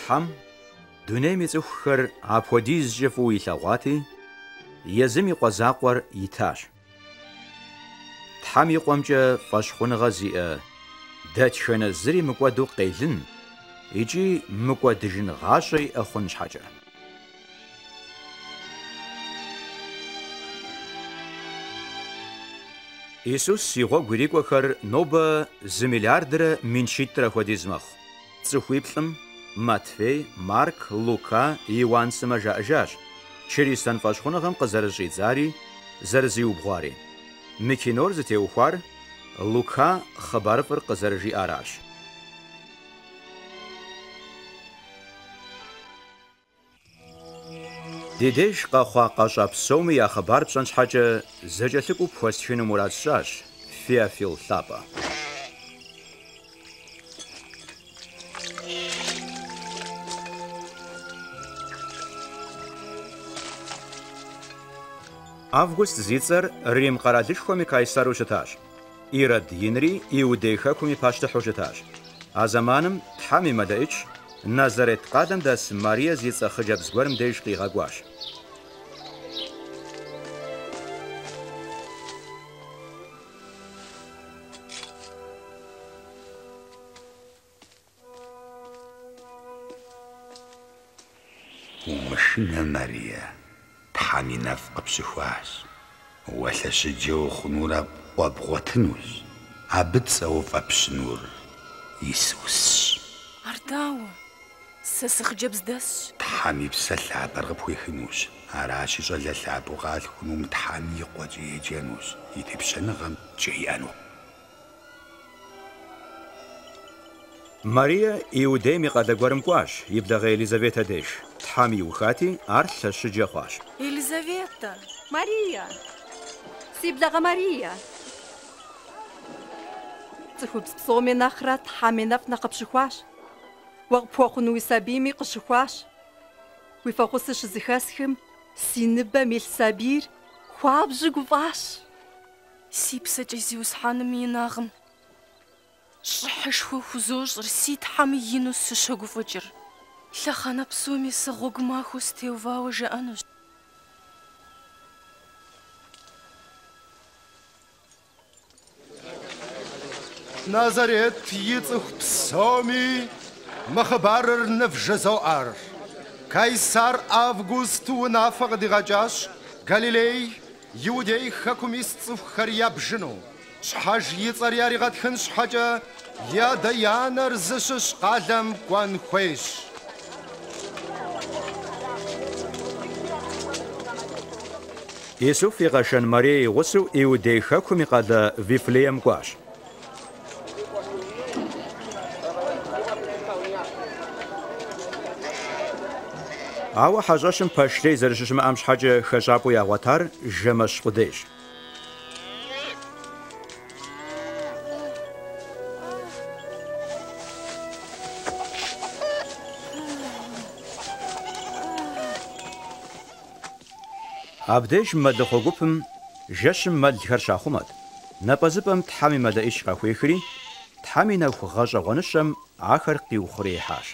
Тхьэм дунейм и цӏыхухэр апхуэдизкӏэ фӏыуэ илъэгъуати, езым и къуэзакъуэр итащ. Тхьэм и къуэмкӏэ фӏэщхъуныгъэ зиӏэ дэтхэнэ зыри мыкӏуэду къелын икӏи мыкӏуэдыжын гъащӏэ иӏэ хъун щхьэкӏэ. Иисус и гъуэгу ирикӏуэхэр нобэ зы миллиардрэ мин щитӏрэ хуэдиз мэхъу. Цӏыхуиплӏым Матфей, Марк, Лука, Иоанн сымэ жаӏэжащ. Чыристэн фӏэщхъуныгъэм къызэрыщӏидзари, зэрызиубгъуари. Мы кинор зытеухуар Лука хъыбарыфӏыр къызэрыжиӏаращ. Ди деж къэхъуа къэщӏа псоми я хъыбар пщӏэн щхьэкӏэ зэкӏэлъыкӏуу пхуэстхыну мурад сщӏащ Феофил Лъапӏэ. Август Зицер Рим Карадишхоми Кайсар ушеташ. Ирод Йинри Иудейхакуми Пашта хушеташ. А заманом Тхами Мадаич Назарет Кадам дас Мария Зица Хаджабзгварм Дейшки Гагуаш. Машина Мария. Умышынэ Марие, Тхьэм и нэф къыпщыхуащ. Уэ лъэщыджэ ухъунурэ къуэбгъуэтынущ. Абы цӏэ уфӏэпщынур Исусщ. Ар дауэ? Сэ сыхъыджэбз дэсщ. Тхьэм и псэ лъапӏэр къыпхуехынущ. Аращи щӏалэ лъапӏэу къалъхунум Тхьэм и къуэкӏэ еджэнущ. И тепщэныгъэм кӏеиӏэну. Марие Иудейм и къалэ гуэрым кӏуащ, и блэгъэ Елизавета деж. Тхьэм иухати, ар лъэщыджэ хъуащ. Елизавета! Мария! Си благъэ Мария! Цӏыхубз псоми нэхърэ Тхьэм и нэф нэхъ къыпщыхуащ. Уэ къыпхуэхъуну уи сабийми къыщыхуащ. Уи фӏэхъусыр щызэхэсхым, си ныбэм илъ сабийр хуабжьу гуфӏащ. Си псэкӏэ зиусхьэным и инагъым. Щӏыхьышхуэ хузощӏыр си Тхьэм ину сыщогуфӏыкӏыр. Лъэхъэнэ псоми сэ гъуэгу махуэ стеувауэ жаӏэнущ. Назарет ицӏыху псоми мы хъыбарыр ныбжьэ зоӏэр. Кайсар Август унафэ Галилей, Иудей хэкум ис цӏыхухэр. Щхьэж и цӏэр яригъэтхын щхьэкӏэ ядэянэр зыщыщ къалэм кӏуэн хуейщ. Исуф и къэшэн Марие игъусэу Иудей хэкум и къалэ Вифлеем кӏуащ. Ауэ хьэщӏэщым пэш лей зэрыщыщымыӏэм щхьэкӏэ хэщӏапӏэу ягъуэтар жэмэщ къудейщ. Абдеж мэлыхъуэ гупым жэщым мэлхэр щахъумэт. Напӏэзыпӏэм Тхьэм и мэлыӏищ къахуехри, Тхьэм и нэху гъэщӏэгъуэныщэм ахэр къиухъуреихьащ.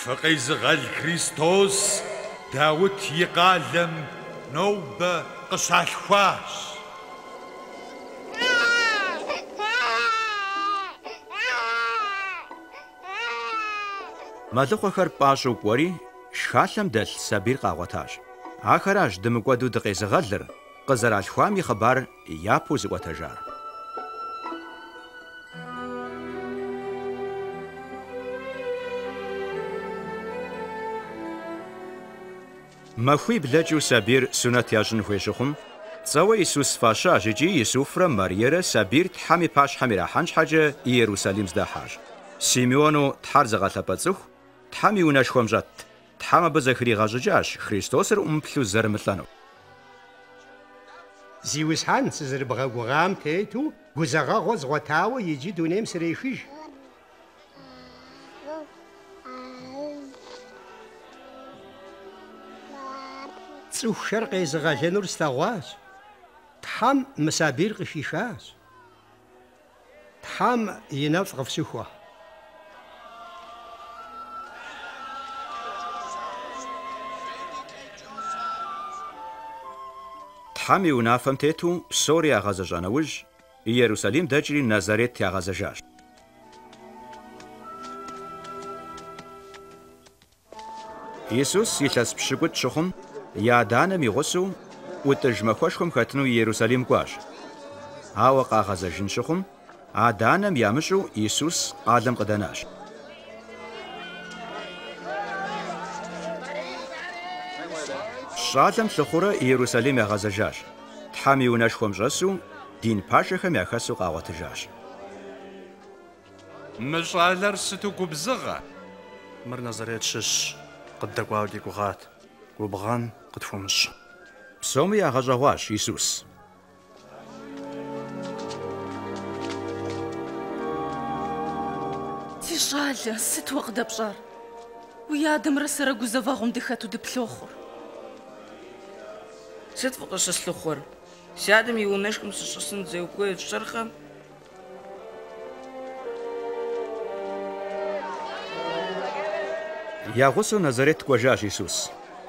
Фыкъизыгъэл Христос Даут и къалэм нобэ къыщалъхуащ. Мэлыхъуэхэр пӏащӏэу кӏуэри, шхалъэм дэлъ сабийр къагъуэтащ. Ахэращ дымыкӏуэду дыкъезыгъэлыр, къызэралъхуам и хъыбар япэу зыӏуэтэжар. Махуи блэкӏыу сабийр сунэт ящӏын хуещыхъум, цӏэуэ Исус фащащ икӏи Исуфрэ Мариерэ сабийр Тхьэм и пащхьэм ирахьэн щхьэкӏэ и Иерусалим здэхьащ. Симеону Тхьэр зыгъэлъэпӏэ цӏыху, Тхьэм и унэшхуэм щӏэт. Тхьэм абы зэхригъэщӏыкӏащ Христосыр ӏумыплъу зэрымылӏэну. Зи усхьэн сызэрыбгъэгугъам тету гузэгъэгъуэ згъуэтауэ иджы дунейм срехыж. цӏыхухэр къезыгъэлэнур слъэгъуащ. Тхьэм мы сабийр къыхишащ. Тхьам и нэфӀ къыфщыхуэ. حەمی و نافەمتێت و سۆری ئاغازەژانەوژ یەروسەلیم دەجری نەزارێت تیاغازەژاش یسوس یلەس پشگوت چخم یادانەمی غوس و وتژمە خم خەتن و یەروسەلیم گواش. هاوە قاغازەژین شخم ئادانەم یامش و ئیسوس ئادەم قدەناش. щӀалэм лъыхъуурэ Иерусалим ягъэзэжащ. Тхьэм и унэшхуэм щӀэсу дин пашэхэм яхэсу къагъуэтыжащ. Мы щӏалэр сыту губзыгъэ. Мыр Назарет щыщ къыдэкӏуауэ ди гугъат. Губгъэн къытхуумыщ. Псоми ягъэщӀэгъуащ Иисус. Си щӏалэ, сыт уэ къыдэпщӏар? Уи адэмрэ сэрэ гузэвэгъум дыхэту дыплъохъур. Сыт фыкъыщыслъыхъуэр? Си адэм и унэшхым сыщысын зеукӏуей тщӏэркъэ? Ягъусэу Назарет кӀуэжащ Исус.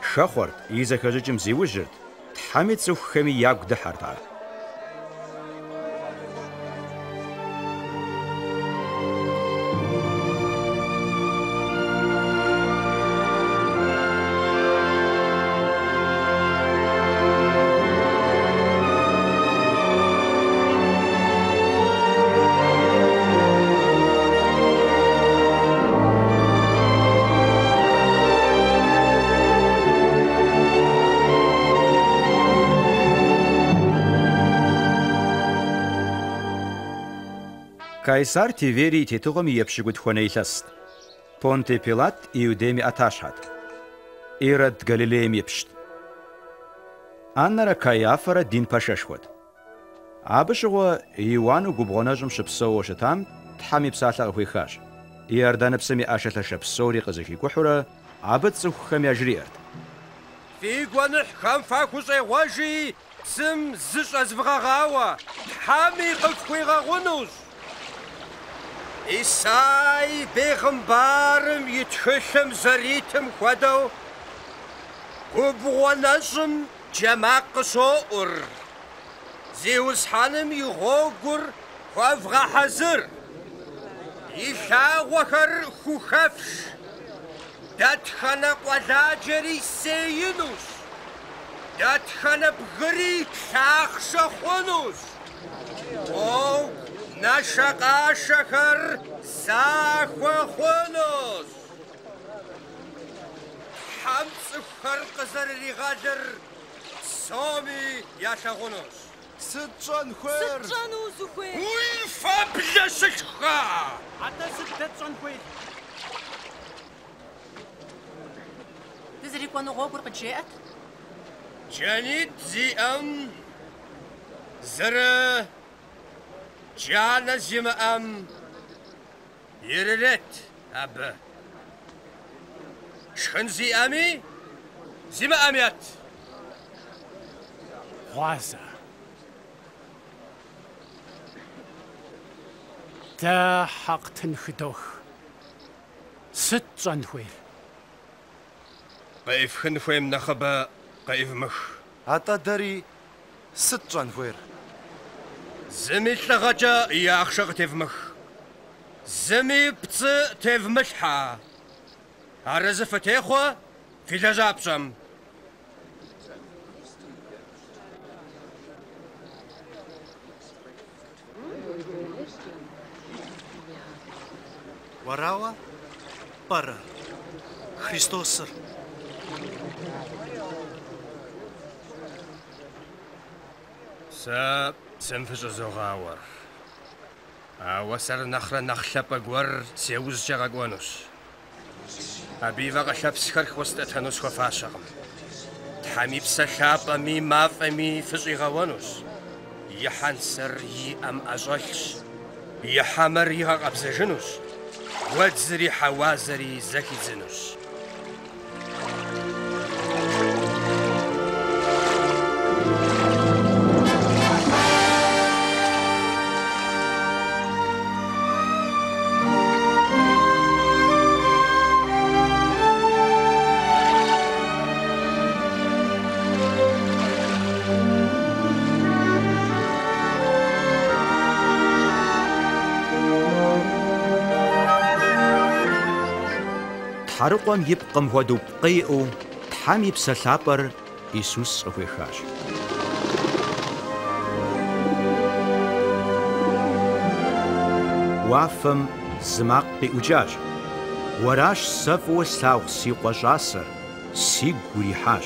Шэхъуэрт, и зэхэщӀыкӀым зиужьырт, Тхьэми цӀыхухэми ягу дыхьэрт ар. Кайсар Тиверий тетыгъуэм и епщыкӀутхуэнэ илъэст. Понтий Пилат Иудейм и Ӏэтащхьэт. Ирод Галилеем ипщт. Аннэрэ Каяфэрэ дин пашэшхуэт. Абы щыгъуэ Иуану губгъуэнэщӀым щыпсэууэ щытам Тхьэм и псалъэ къыхуихащ. Иорданыпсым и Ӏэшэлъэшэ псори къызыхикӀухьурэ, абы цӀыхухэм яжриӀэрт. Фи гуэныхьхэм фахуэ щӀегъуэжи, псым зыщӀэзвыгъэгъауэ, Тхьэми къыфхуигъэгъунущ. İsa'yı peygamberim yetişim zaritim kudu. Kubğanazım cemak soğur. Zeus hanım yuğogur kavga hazır. İşa vakar kuhafş. Datxana qadaceri seyinus. Datxana bğri çaxşa xonus. Oh нэшэкъашэхэр захуэ хъунущ. Хьэм цӀыхухэр къызэрыригъэлыр псоми ялъагъунущ. Сыт щӀэн хуейр? Щӏэну узыхуей? Уи фэблэ щылъха! Атӏэ сыт дэ тщӏэн хуейр? Дызэрикӏуэну гъуэгур къыджеӏэт? Джанит зиӏэм зэры джанэ зимыӏэм ирырет абы. Шхын зиӏэми зимыӏэм ет. Гъуазэ. Дэ хьэкътын хыдох. Сыт щӏэн хуейр? Къеифхын хуейм нэхъыбэ къеивмых. АтӀэ дэри сыт щӀэн хуейр? Зыми лъыгъэкӏэ Зымиллахача яхшага тевмах. Зымипцы тевмыльха. Аразыфы техуа филазапсам. Варава пара. Христосыр. Сап. псым фыщӏызогъауэр. Ауэ сэр нэхърэ нэхъ лъэпӏэ гуэр сеузкӏэ къэкӏуэнущ. Абы и вакъэлъэпсхэр хуэстӏэтэну схуэфащэкъым. Тхьэми псэ лъапӏэми мафӏэми фыщӏигъэуэнущ. И хьэнцэр иӏэм ӏэщӏэлъщ. И хьэмэр игъэкъэбзэжынущ. Уэдзри хьэуазэри зэхидзынущ. тхьэрыкъуэм и пкъым хуэдэу пкъиӏэу Тхьэм и псэлъапӏэр Исус къыхуехащ. Уафэм зы макъ къиӏукӏащ. Уэращ сэ фӏыуэ слъагъу си къуэ щӏасэр, сигу урихьащ.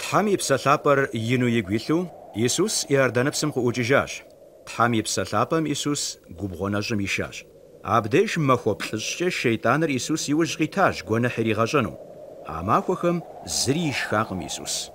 Тхьэм и псэлъапӏэр ину игу илъу, Исус Иорданыпсым къыӏукӏыжащ. Тхьэм и псэлъапӏэм Исус губгъуэ нэщӏым ишащ. Абдеж махуэ плӏыщӏкӏэ шейтӏаныр Исус иужь къитащ гуэныхь иригъэщӏэну. А махуэхэм зыри ишхакъым Исус.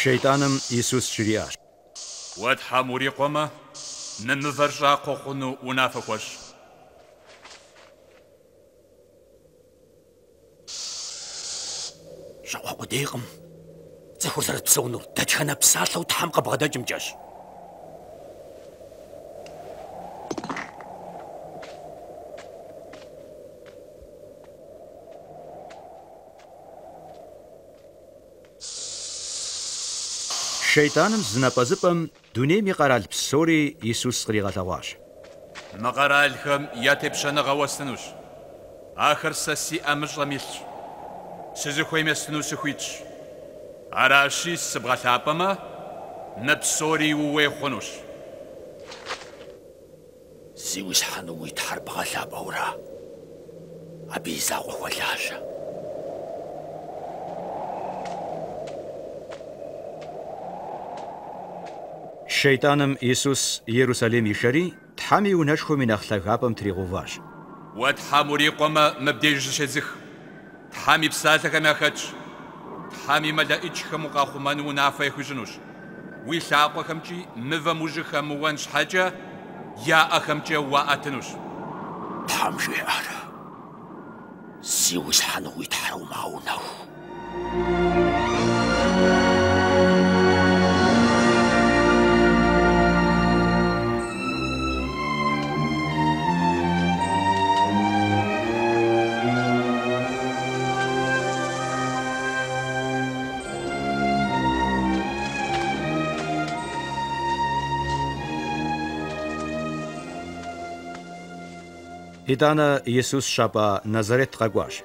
Шейтӏаным Исус щриӏащ. Уэ Тхьэм урикъуэмэ, нымывэр щӏакхъуэ хъуну унафэ хуэщӏ. Щӏэуэ къудейкъым. Цӏыхур зэрытпсэунур дэтхэнэ псалъэу Тхьэм къыбгъэдэкӏымкӏэщ. شيطانم زنابازبم دونيمي قرال بسوري يسوس قريغالغواش مقرالهم ياتبشنغاوستنوش آخر ساسي أمجرميلش سزخويمستنو سخويتش أراشي سبغالابما نبسوري وويخونوش زيوش حنويت حرب أورا أبي زاغو ولاجه Шейтӏаным Исус Иерусалим ишэри Тхьэм и унэшхуэм и нэхъ лъагапӏэм тригъэуващ. Уэ Тхьэм урикъуэмэ, мыбдеж зыщезых. Тхьэм и псалъэхэм яхэтщ. Тхьэм и мэлэӏукӏхэм укъахъумэну унафэ ехуижынущ. Уи лъакъуэхэмкӏи мывэм ужьыхэмыуэн щхьэкӏэ яӏэхэмкӏэ уаӏэтынущ. Тхьэм жиӏэрэ. Зи уисхьэну уи Тхьэр умыгъэунэху. Итана Иисус Шапа Назарет Кагуаш.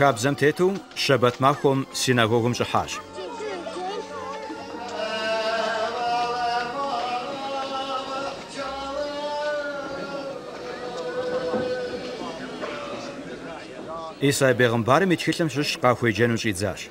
хабзэм тету щэбэт махуэм синагогым щӀыхьащ. Исай бегъэмбарым и тхылъым щыщ къахуеджэну щӀидзащ.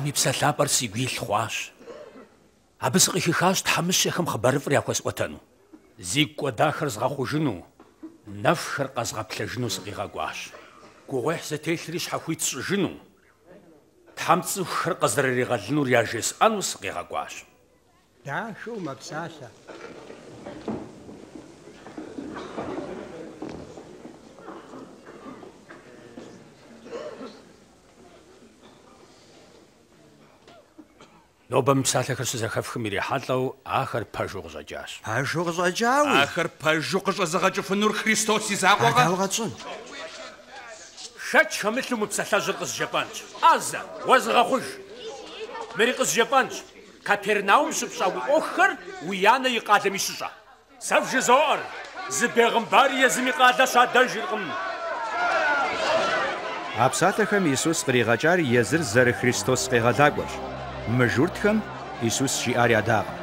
Тхьэм и псэлъапӏэр сигу илъ хъуащ. Абы сыкъихыхащ тхьэмыщэхэм хъыбарыфӏыр яхуэсӏуэтэну. Зигу кӏуэдахэр згъэхъужыну, нэфхэр къэзгъэплъэжыну сыкъигъэкӏуащ. Гугъуехь зэтелъри щхьэхуит сщӏыжыну, Тхьэм цӏыхухэр къызэрыригъэлынур яжесӏэну сыкъигъэкӏуащ. Дахэу мэпсалъэ. نوبم سالك سزخف خميري حطلو آخر بجوغ زجاش بجوغ زجاوي آخر بجوغ زغج فنور خريستوس يزاقوغا هاوغاتسون شات شمتلو مبسلاج القص جبانش أزا وزغا خوش مري قص جبانش كابيرناوم شبشاو أخر ويانا يقادم يشجع سفج زور زبيغمبار يزمي قادش عدن جرقم აფსათახემ ისუს ყრიღაჭარ იეზრ ზერ ქრისტოს ყეღადაგვაშ езыр зэры Христос къегъэлакӏуэрщ. Мы журтхэм Исус жиӏар ядакъым.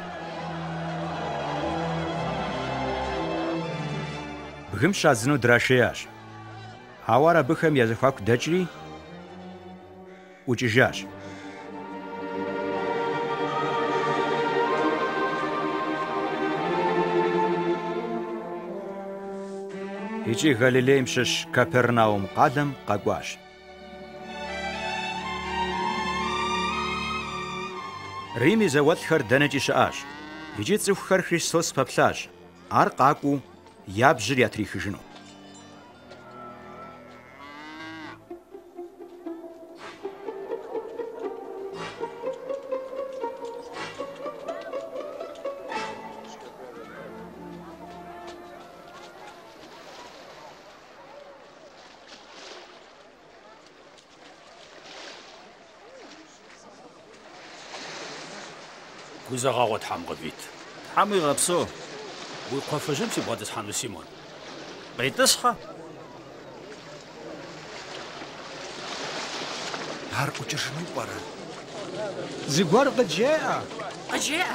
Бгым щадзыну драшеящ. Ауэ ар абыхэм я зэхуаку дэкӏри ӏукӏыжащ. икӏи Галилейм щыщ Капернаум къалэм къэкӏуащ. Рим и зауэлӏхэр дэнэкӏи щыӏащ. Икӏи цӏыхухэр Христос пэплъащ. Ар къакӏуэу ябжьыр ятрихыжыну. Гузэгъэгъуэ тхьэм къывит. Тхьэм уигъэпсэу. Уи кхъуафэжьым си бгъэдысхьэну Симон. Къитӏысхьэ. Ар ӏукӏыжыну пӏэрэ? Зыгуэр къыджеӏэ. Къыджеӏэ.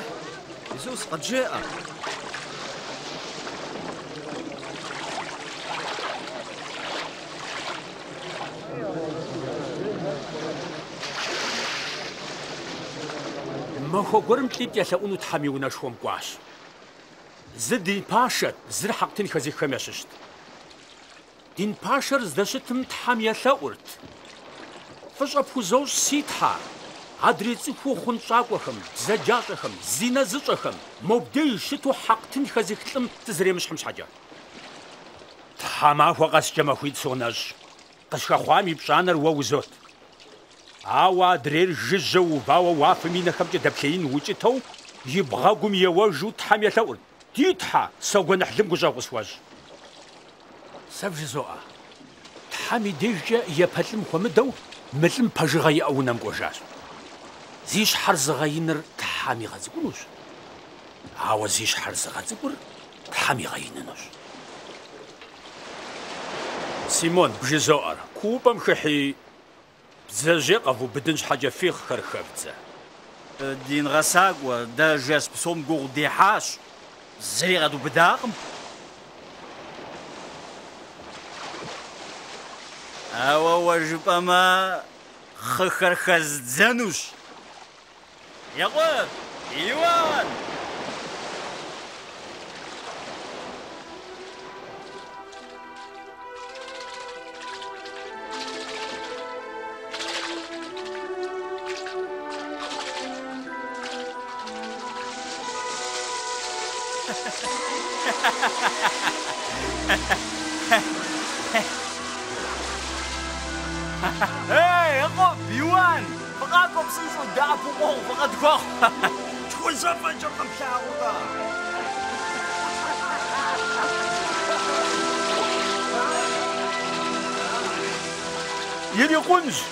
Иисус къыджеӏэ. хогорм тлит яла унут хами уна шум гуаш. Зди пашат зэр хактын хазих хамяшышт. Дин пашар здашитм тхам яла урт. Фыш апхузош ситха. Адриц хухун шагвахым, зажашахым, зиназышахым, мобдэй шиту хактын хазихлым тзремшхым шаджа. Тхама хуагас чама хуйд сонаж. Кашха хуами пшанар ва узот. Ауэ адрейр жыжьэу увауэ уафэм и нэхэмкӀэ дэплъеин укӀытэу, и бгъэгум еуэжу Тхьэм елъэӀурт. Ди Тхьэ, согуэныхьлым гущӀэгъу къысхуэщӀ. Сэ фжызоӀэ. Тхьэм и дежкӀэ епэлӀым хуэмыдэу, мылым пэжыгъэ иӀэ унэм кӀуэжащ. Зи щхьэр зыгъэиныр Тхьэм игъэцӀыкӀунущ. Ауэ зи щхьэр зыгъэцӀыкӀур Тхьэм игъэинынущ. Симон, бжызоӀэр, купӀэм хыхьи бдзэжьей къэвубыдын щхьэкӀэ фихъхэр хэбдзэ. Дин гъэсакӀуэ, дэ жэс псом гугъу дихьащ. Зыри къэдубыдакъым. Ауэ уэ жыпӀэмэ, хъыхэр хэздзэнущ. Екъуэм, Иван! hey, ako, B1! Baka kopsin ko, daapo ko, baka duwa ko. Kung saan man siya kamsyaho ka? Yan yung kunz!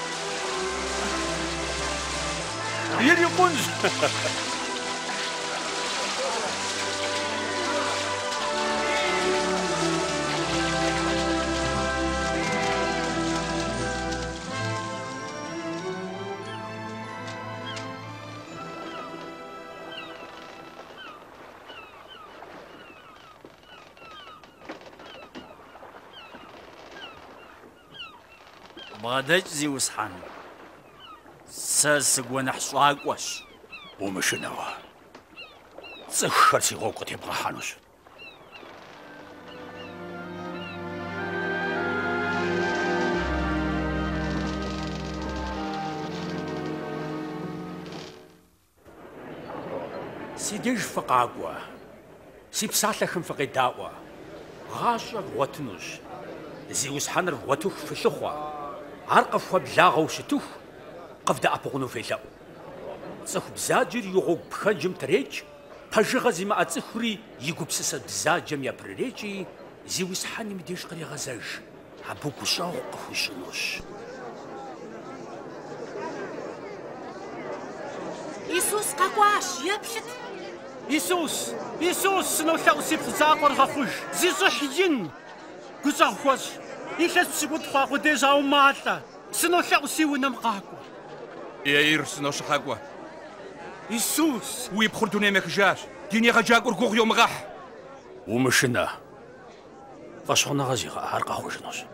Yan yung kunz! зи усхьэн. Сэ сыгуэныхь щӏакӏуэщ. Умышынэуэ. Цӏыхухэр си гъуэгу къытебгъэхьэнущ. Си деж фыкъакӏуэ. Си псалъэхэм фыкъедаӏуэ. ГъащӀэ бгъуэтынущ. Зи усхьэныр бгъуэтыху фылъыхъуэ. عرقف وبلاغو شتو قفدا أبغنو فيلا. تسخ بزاجر يغو بخنجم تريج بجغة زي ما أتسخري يغو بسسا بزاجم يا بريجي زي وسحاني مديش قري غزاج. عبوكو شاو قفو شنوش. يسوس قاقواش يبشت يسوس يسوس سنو ثاوسي بزاقر غفوش زي زحجين قزاقواش Ихэсчгүүд хаагу дэжа умаалла. Синолла усивнам гаагу. Яир э, синошхаагу. Иисус, уи бхурдунэмэх жааш. Гинега жаагур гуг юмгах. Умшина. Вашхонагаж хар гахуш нош.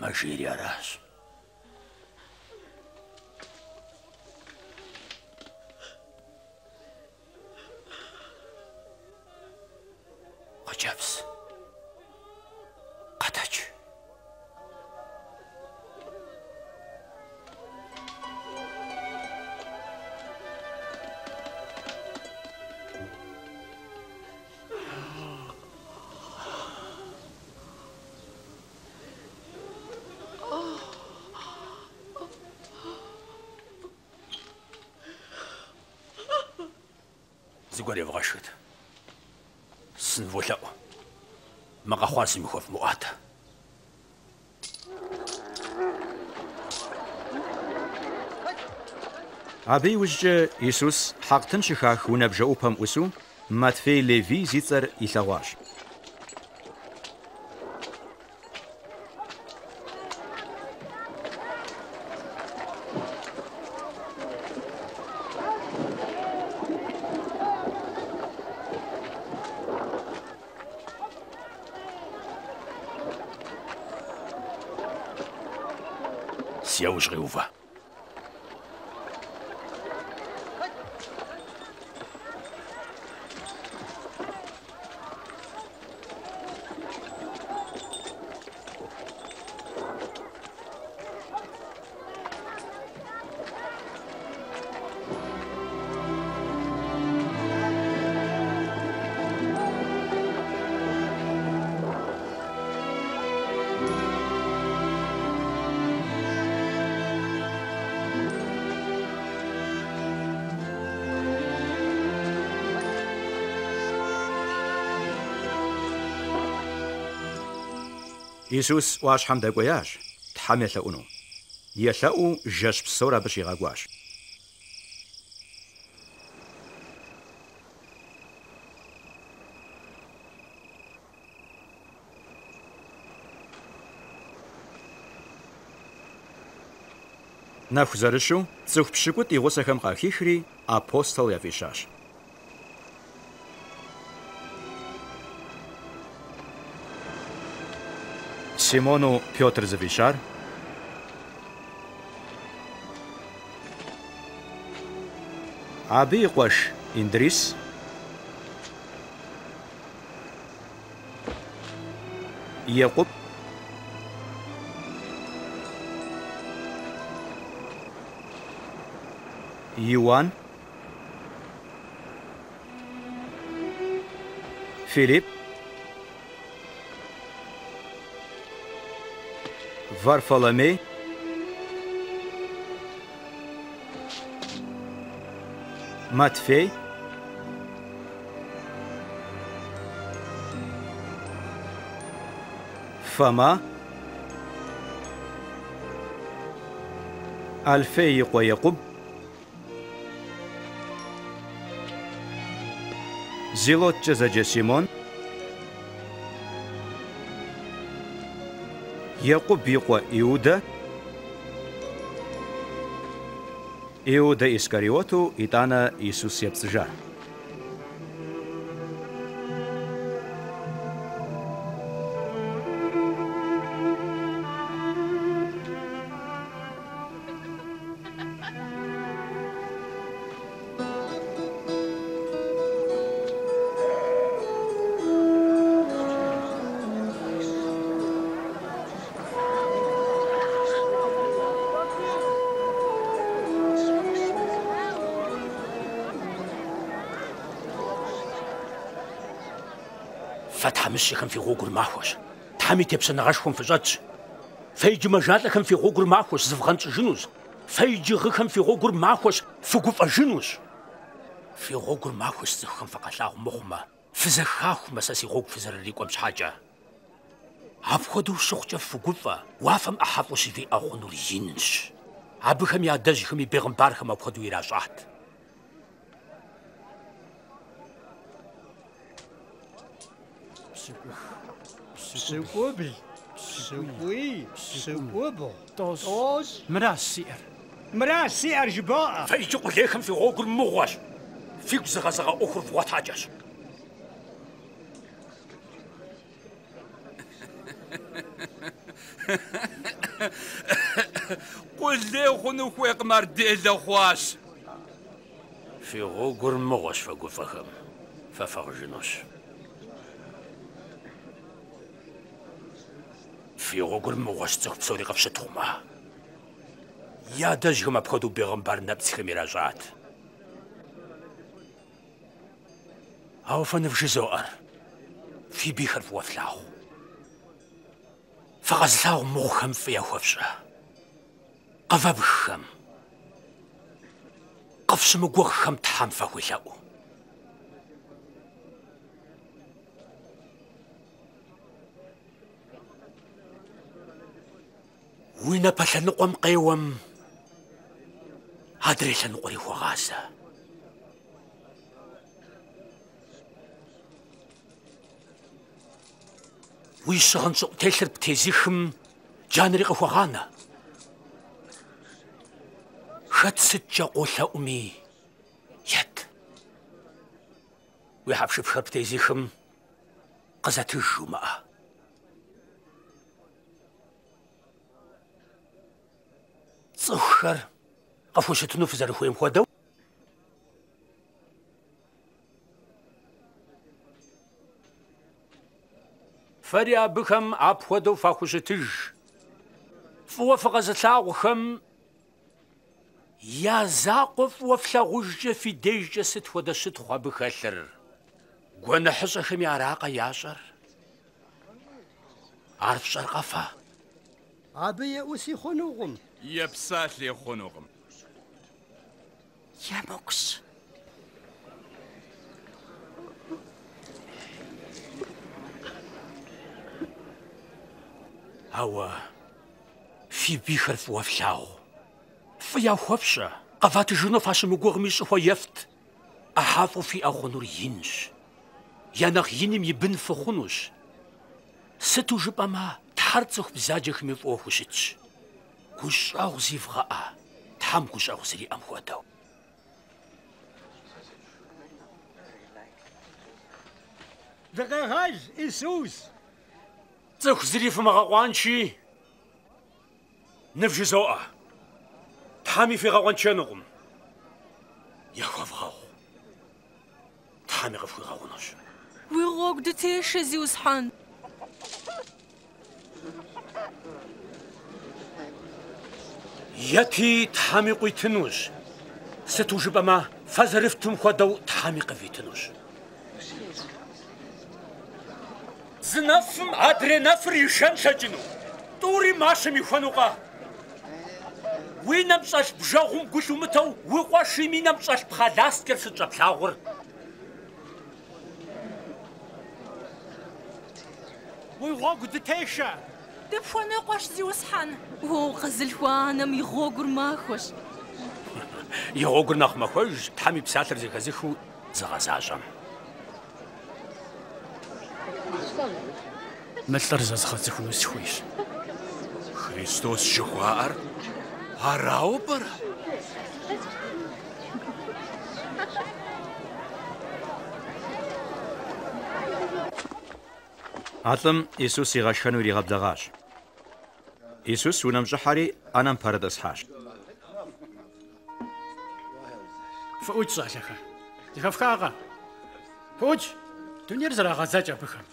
Mas girarás. وريفغشت سنفولأ ما قخواسي مخوف مؤاته أبي وجه يسوس حق تنشخاخ ونبجأوبهم أسو ماتفي ليفي زيتر إلغواش qui a au. къеува. Исус ӏуащхьэм дэкӏуеящ, Тхьэм елъэӏуну. Елъэӏуу жэщ псор абы щигъэгуащ. Нэху зэрыщу цӏыху пщыкӏут и гъусэхэм къахихри апостол яфӏищащ. Симону Пётр зэфӏищар, абы и къуэш Индрис, Екъуб, Иоанн, Филипп, Varfalamey Matfey Fama. Alfeyik ve Yakub Zilotçe Zace Якуб икъуэ Иудэ, Иудэ Искариоту итӏанэ Исус епцӏыжар. Фэ тхьэмыщэхэм фи гъуэгур махуэщ. Тхьэми тепсэныгъэшхуэм фыщӏэтщ. Фэ иджы мэжалӏэхэм фи гъуэгур махуэщ, зывгъэнщӏыжынущ. Фэ иджы гъыхэм фи гъуэгур махуэщ, фыгуфӏэжынущ. Фи гъуэгур махуэщ цӏыхухэм фыкъэлъагъу мыхъумэ, фызэхахумэ сэ си гъуэгу фызэрырикӏуэм щхьэкӏэ. Апхуэдэу щыхъукӏэ фыгуфӏэ, уафэм ӏыхьэфӏу щывиӏэ хъунур инщ. Абыхэм я дэжьхэми бегъымбархэм апхуэдэу иращӏат. سكوبي سكوي سكوبو توس توس مراس سير مراس سير جباء فيجق ليكم في غوغر مغواش فيك زغا زغا في فوات قول لي خنو خويق مردي في غوغر مغواش ففرجنوش мыгъуэщ цӏыху псори къыфщытхъумэ. Я дэжьхэм апхуэдэу бегъымбар нэпцхэм иращӏат. Ауэ фэ ныбжызоӏэр. Фи бийхэр фӏыуэ флъагъу. Фыкъэзлъагъу мыгъухэм фӏы яхуэфщӏэ. Къэвэбгхэм, къыфщымыгугъхэм тхьэм фэ уина палланеқуам қиуам адреланеқурихуагааса уишханцо тэллэр тэзихэм жанри гахагана хатсэтча гула уми ят. We hab shib shib тэзихэм газатышума Уи хьэпшыпхэр птезыхым къызэтыж жумыӏэ. Цӏыхухэр къыхущытыну фызэрыхуейм хуэдэу Фэри абыхэм апхуэдэу фахущытыж. Фӏыуэ фыкъэзылъагъухэм я закъуэ фӏыуэ флъагъужкӏэ фи дежкӏэ сыт хуэдэ щытхъу абы хэлъыр? Гуэныхьыщӏэхэми аракъэ ящӏэр? Ар фщӏэр къэфэ. Абы еӏуси хъунукъым. Епсалъи хъунукъым. Ямыгъущ. Ауэ фи бийхэр фӏыуэ флъагъу. Фӏы яхуэпщӏэ. Къэватыжыну фащымыгугъми щӏыхуэ ефт. ӏыхьэфӏу фиӏэ хъунур инщ. Я нэхъ иным и бын фыхъунущ. Сыту жыпӏэмэ, Тхьэр цӏыху бзаджэхэми كوش أغزي فغاء. تحم كوش أغزي لي أمواتو. دقاغاج إسوس تخزري في مغاقوانشي نفجي زوء تحامي في غاقوانشي نغم. يا خوافغاو تحامي غفو غاقوناش ويغوك دتيش زيوس حان یتی تامی قویتن نوش سێت و بەما فەزەرفتم خۆدە و تامی قەویتن زنفم زنەفم ئادرێ نەفری شەن دوری ماشه دووری ماشمی خوێنوقا وی نمساش بجاغم گوشو متو وی قۆشیمی نەمچەش بخەلاست کرد سچەپلاغور وی غۆ گوتێشە قاش زیوس زیوسحان وقا زلوانم يغو قرماخوش يغو قرناخ مخوش تحمي بساتر زي خزيخو زغزاجم ملتر زغزاخو نسخويش خريستوس شخوار هراو برا. عطم يسوس يغشخنو يغبدغاش пэрытӏысхьащ. Фыӏукӏ, щӏалэхэр. Зыхэфхакъэ? Фыӏукӏ, дунейр зэрагъэзэкӏ абыхэм.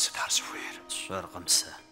Сыт ар зыхуейр? Сщӏэркъым сэ. ищӏэр?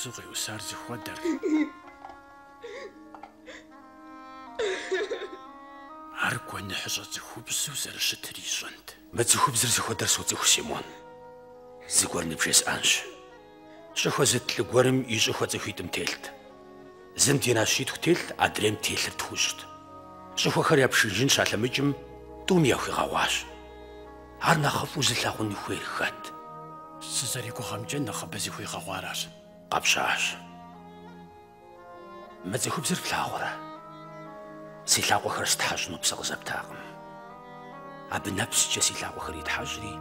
обсуга юусаар зөхвөдөр. Арконы хэсэц хөвсөсөр шитришэнд. Мэц хөвсөр зөхвөдөр сууц өгс юм уу? Зэгвэрний бишээс анш. Шөхөсөтл гөрм ишөхөц хитэмтэлт. Зэмтина шитхтэл адрем тэлэр тхүшт. Шөхөхөр япшин шаламжим дүм явхыгаваш. Ар нахав үзэл ахын нөхөр хат. Сэсэрийг хамжин нахав бэсэхүй хаваараш гавшааш мэц хөвсөр флааура силаагва хөрс тааж нупсаг заптаагам ад нэпс ч силаагва хөрид хаажри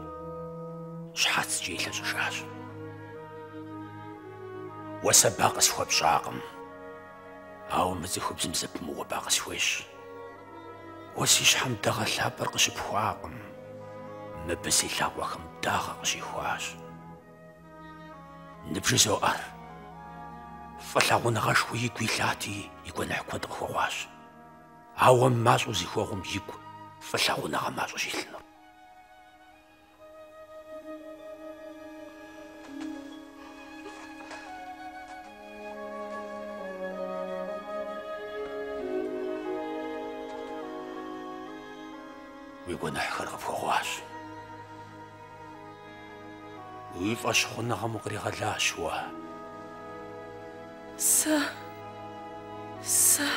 шаац жилэж шааш وسباقس وبشاقم او مزخ بزمزب مو باقس ويش وسيش حم دغل برقش بواقم مبسي لا وخم داغ قشي خواش نبجزو ار фалагунагаш хуи гуилати игунахкуд хугаш аван мас узихогом жиг фалагунага мас ушилнэ игунаххарга хугаш Уйф ашхунага мукригалаашуа къыпхуэгъуащ. Уи фӏэщ хъуныгъэм укъригъэлащ уэ. Сэ... Сэ...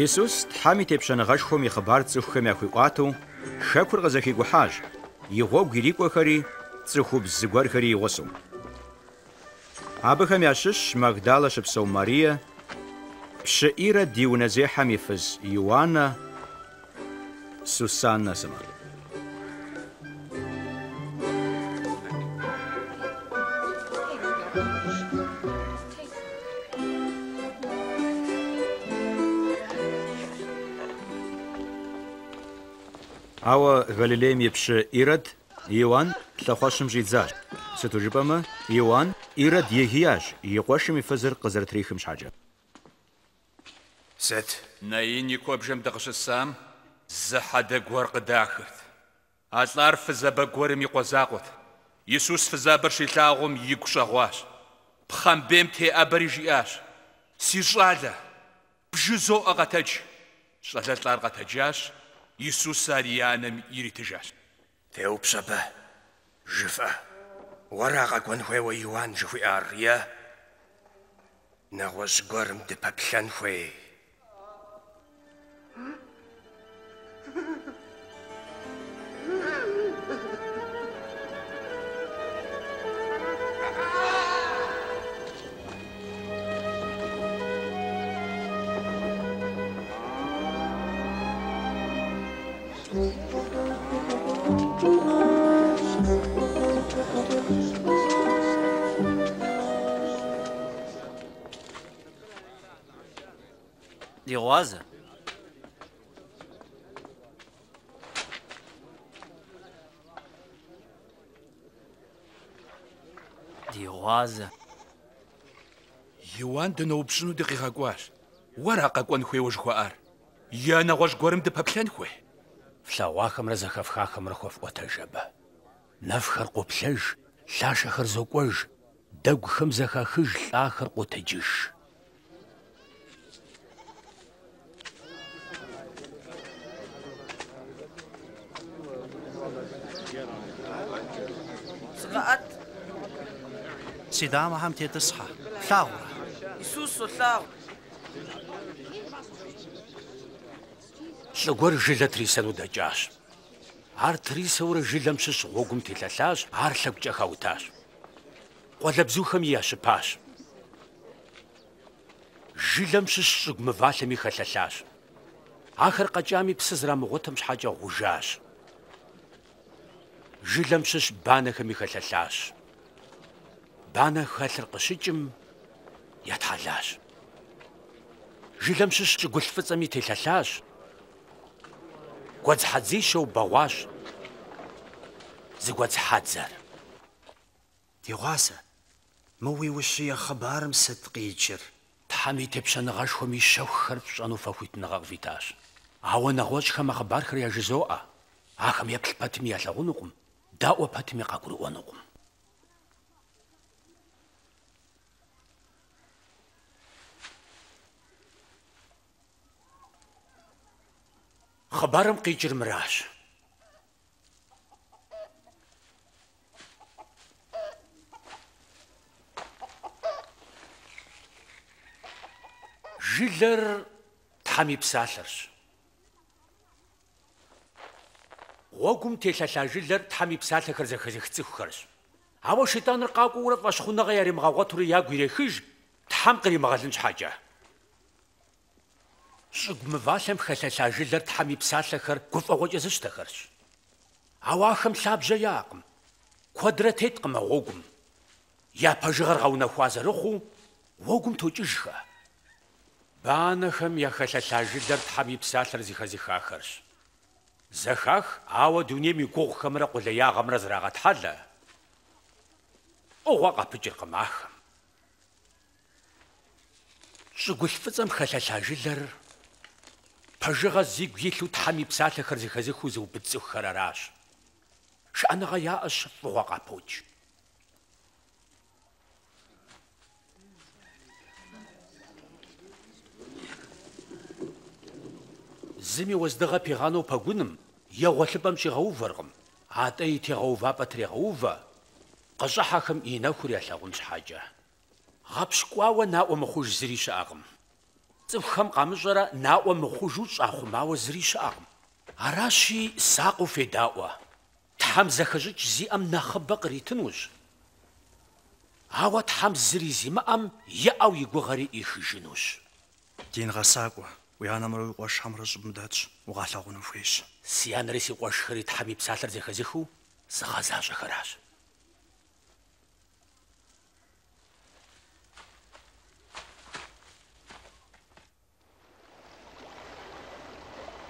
Иисус Тхьэм и тепщэныгъэшхуэм и хъыбар цӏыхухэм яхуиӏуатэу хэкур къызэхигухьащ, и гъуэгу ирикӏуэхэри цӏыхубз зыгуэрхэри игъусэу. Абыхэм ящыщ Магдалэ щыпсэу Марие, пщыӏирэ ди унэзехьэм и фыз Иуанэ, Сусаннэ сымэ. Ауэ Галилейм и пщы Ирод Иоанн лъэхъуэщым щӏидзащ. Сыту жыпӏэмэ, Иоанн Ирод егиящ и къуэшым и фызыр къызэрытрихым щхьэкӏэ. Сэт? Наин и куэбжэм дыкъыщысам зы хьэдэ гуэр къыдахырт. А лӏар фызабэ гуэрым и къуэзакъуэт. Исус фызабэр щилъагъум игу щӏэгъуащ. Пхъэмбейм теӏэбэри жиӏащ. Си щӏалэ, бжызоӏэ къэтэдж. Щӏалэ лӏар къэтэджащ, Исус ар и анэм иритыжащ. Теупщӏэ-бэ, жыфӏэ. Уэра къэкӏуэн хуейуэ Иуан жыхуиӏар, е? Нэгъуэщӏ гуэрым дыпэплъэн хуей. Ди гъуазэ. Ди гъуазэ. Иуан дыноупщӏыну дыкъигъэкӏуащ. Уэра къэкӏуэн хуейуэ жыхуэӏар? Я нэгъуэщӏ гуэрым дыпэплъэн хуей? Флъэгъуахэмрэ зэхэфхахэмрэ хуэфӏуэтэжэбэ. Нэфхэр къоплъэж, лъашэхэр зокӏуэж, дэгухэм зэхахыж, лӏахэр къотэджыж. Сыкъэӏэт. Си дамэхэм тетӏысхьэ. Плъагъурэ. Исус солъагъу. Логор жилатрисану дажаш. Ар трисаура жиламшиш гугум тилалаш, ар лавжаха уташ. Гуалабзухам яшипаш. Жиламшиш шугмывалами халалаш. Ахэр къэкӏами псызрамыгъутым щхьэкӏэ гъужащ. Жылэм щыщ банэхэми хэлэлащ. Банэ хэлъыр къыщыкӏым ятхьэлащ. Жылэм щыщ кӏыгулъ фӏыцӏэми телъэлъащ. Гуэдз хьэдзищэу бэгъуащ. Зыгуэдз хьэдзэр. Ди гъуазэ, мы уи ущие хъыбарым сыт къикӏыр? Тхьэм и тепщэныгъэшхуэми щэхухэр пщӏэну фэхуитыныгъэ къывитащ. Ауэ нэгъуэщӏхэм а хъыбархэр яжызоӏэ. Ахэм еплъ пэтми ялъагъунукъым, даӏуэ пэтми къагурыӏуэнукъым. хабарам кичирмраш. Жилэр тами псалэрш. Огум телалаа жилэр тами псалэхэр зэхэзэгцэхэрш. Аваа шитанэр гаагуурал баш хунага ярим гавга түр яг ирэхэж там гэрим агаланч хаажаа. Щӏыгу мывалъэм хэлъэлъа жылэр тхьэм и псалъэхэр гуфӏэгъуэкӏэ зыщтэхэрщ. Ауэ ахэм лъабжьэ яӏэкъым. Куэдрэ теткъым а гъуэгум. Япэ жыгъэр гъэунэхуа зэрыхъуу гъуэгум токӏыжхэ. Банэхэм яхэлъэлъа жылэр тхьэм и псалъэр зыхэзыхахэрщ. Зэхах, ауэ дунейм и гугъухэмрэ къулеягъэмрэ зрагъэтхьэлэ. Ӏугъуэ къапыкӏыркъым ахэм. Щӏыгулъ фӏыцӏэм хэлъэлъа жылэр пэжыгъэ зигу илъу тхьэм и псалъэхэр зыхэзыхыу зыубыдцӏыхухэр аращ. Шыӏэныгъэ яӏэщ, фӏыгъуэ къапокӏ. Зыми уэздыгъэ пигъэнэу пэгуным, е гъуэлъыпӏэм щигъэувэркъым. Атӏэ и тегъэува-пӏэ трегъэувэ. Къыщӏыхьэхэм и нэхур ялъагъун щхьэкӏэ. Гъэпщкӏуауэ наӏуэ мыхъуж зыри щыӏэкъым. Цӏыхухэм къамыщӏэрэ наӏуэ мыхъужу щӏахъумауэ зыри щыӏэкъым. Аращи сакъыу федаӏуэ. Тхьэм зэхэщӏыкӏ зиӏэм нэхъыбэ къритынущ. Ауэ тхьэм зыри зимыӏэм иӏэу и гугъэри ихыжынущ. Дин гъэсакӏуэ. Уи анэмрэ уи къуэшхьэмрэ щӏыбмыдэтщ. Угъэлъэгъуну хуейщ. Си анэри си къуэшхэри тхьэм и псалъэр зэхэзыхыу зыгъэзащӏэхэращ.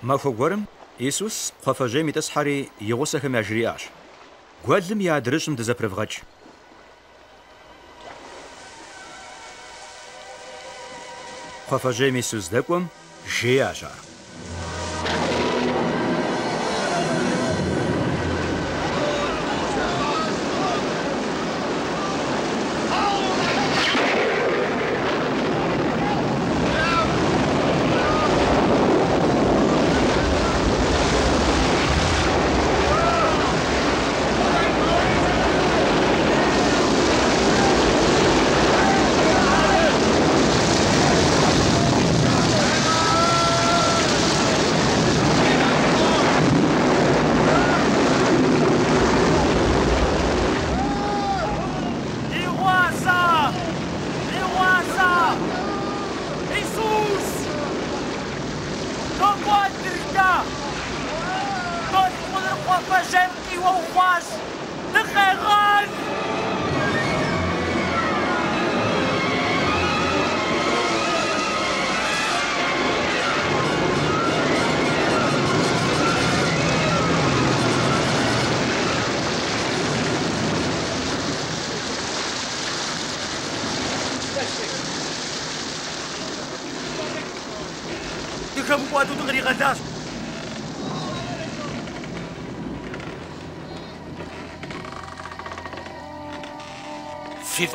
Махуэ гуэрым Исус кхъуафэжьейм итӏысхьэри и гъусэхэм яжриӏащ. Гуэлым и адрыщӏым дызэпрывгъэкӏ. Кхъуафэжьейм Исус дэкӏуэм жеящ ар.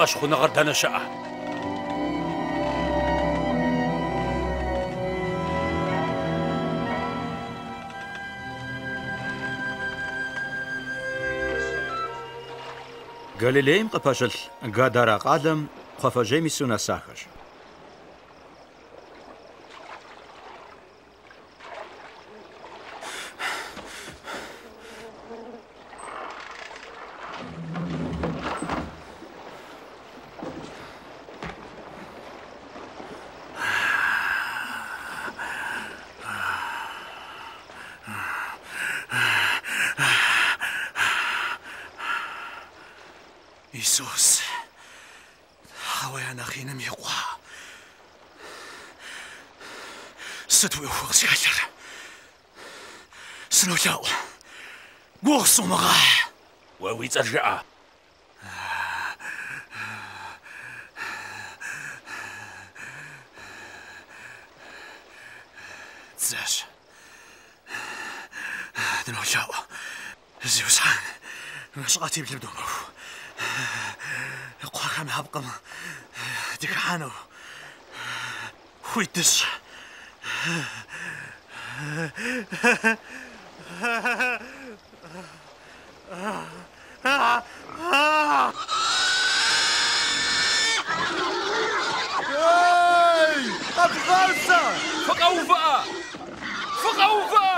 خلاص أشخنا غردنا شقة گەلیلەیم قەپەژل گادارا قادەم قەفەژەیمی سونە ساخەش 试图要活下下来。是楼下我，我什么啊？我为这事啊。这是，你老下我，是有啥？我啥也听不懂。快看嘛，不干嘛？你看喽，会的是。Хуитыщ. Эй! Абхаза! Фыкъэувыӏэ! Фыкъэувыӏэ!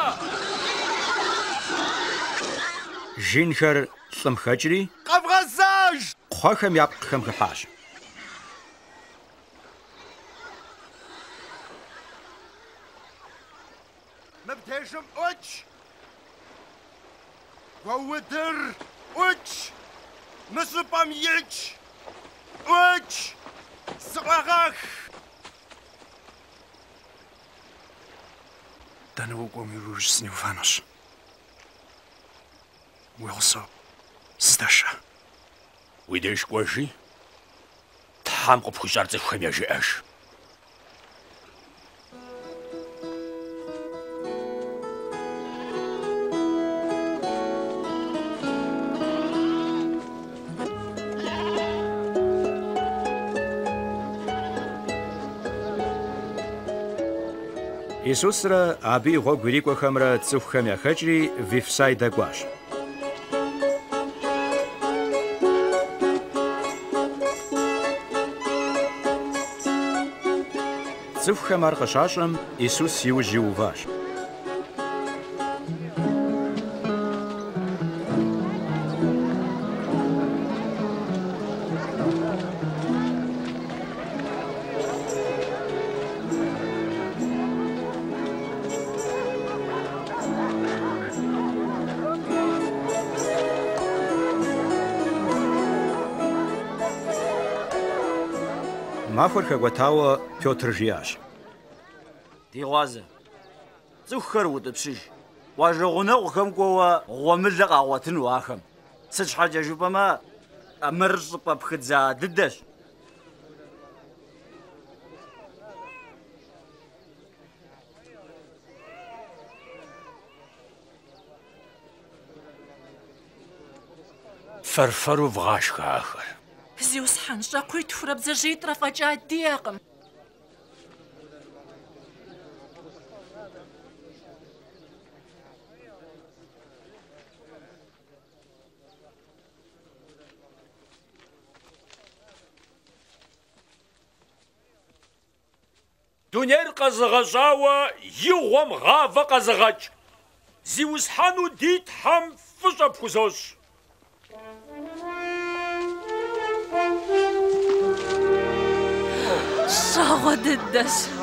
Жинхэр лӏым хэкӏри Къэвгъэзэж! кхъуэхэм япкъ къыхэмыхыхьащ. Idź! Idź! Złachach! Danęło mi róż znieufanosz. Wilso zdasza. Widzisz głosi? Tam obchuźarce chemiarzy aż. Къыпхуищӏар цӏыхухэм яжеӏэж. Исусрэ абы и гъуэгу ирикӏуэхэмрэ цӏыхухэм яхэкӏри Вифсай дэкӏуащ. Цӏыхухэм ар къыщащӏэм Исус иужь иуващ. Махуэр хэкӏуэтауэ Пётр жиӏащ. Ди гъуазэ. Цӏыхухэр утӏыпщыж. Къуажэ гъунэгъухэм кӏуэуэ гъуэмылэ къагъуэтыну ахэм. Сыт щхьэкӏэ жыпӏэмэ, мыр щӏыпӏэ пхыдза дыдэщ. Фэрфэру вгъашхэ ахэр. Зиусхьэн щӏакхъуитхурэ бдзэжьеитӏрэ фӏэкӏа диӏэкъым. Дунейр къэзыгъэщӏауэ и гъуэм гъавэ къэзыгъэкӏ. Зиусхьэну ди Тхьэм фӏыщӏэ пхузощ. شغد الدشم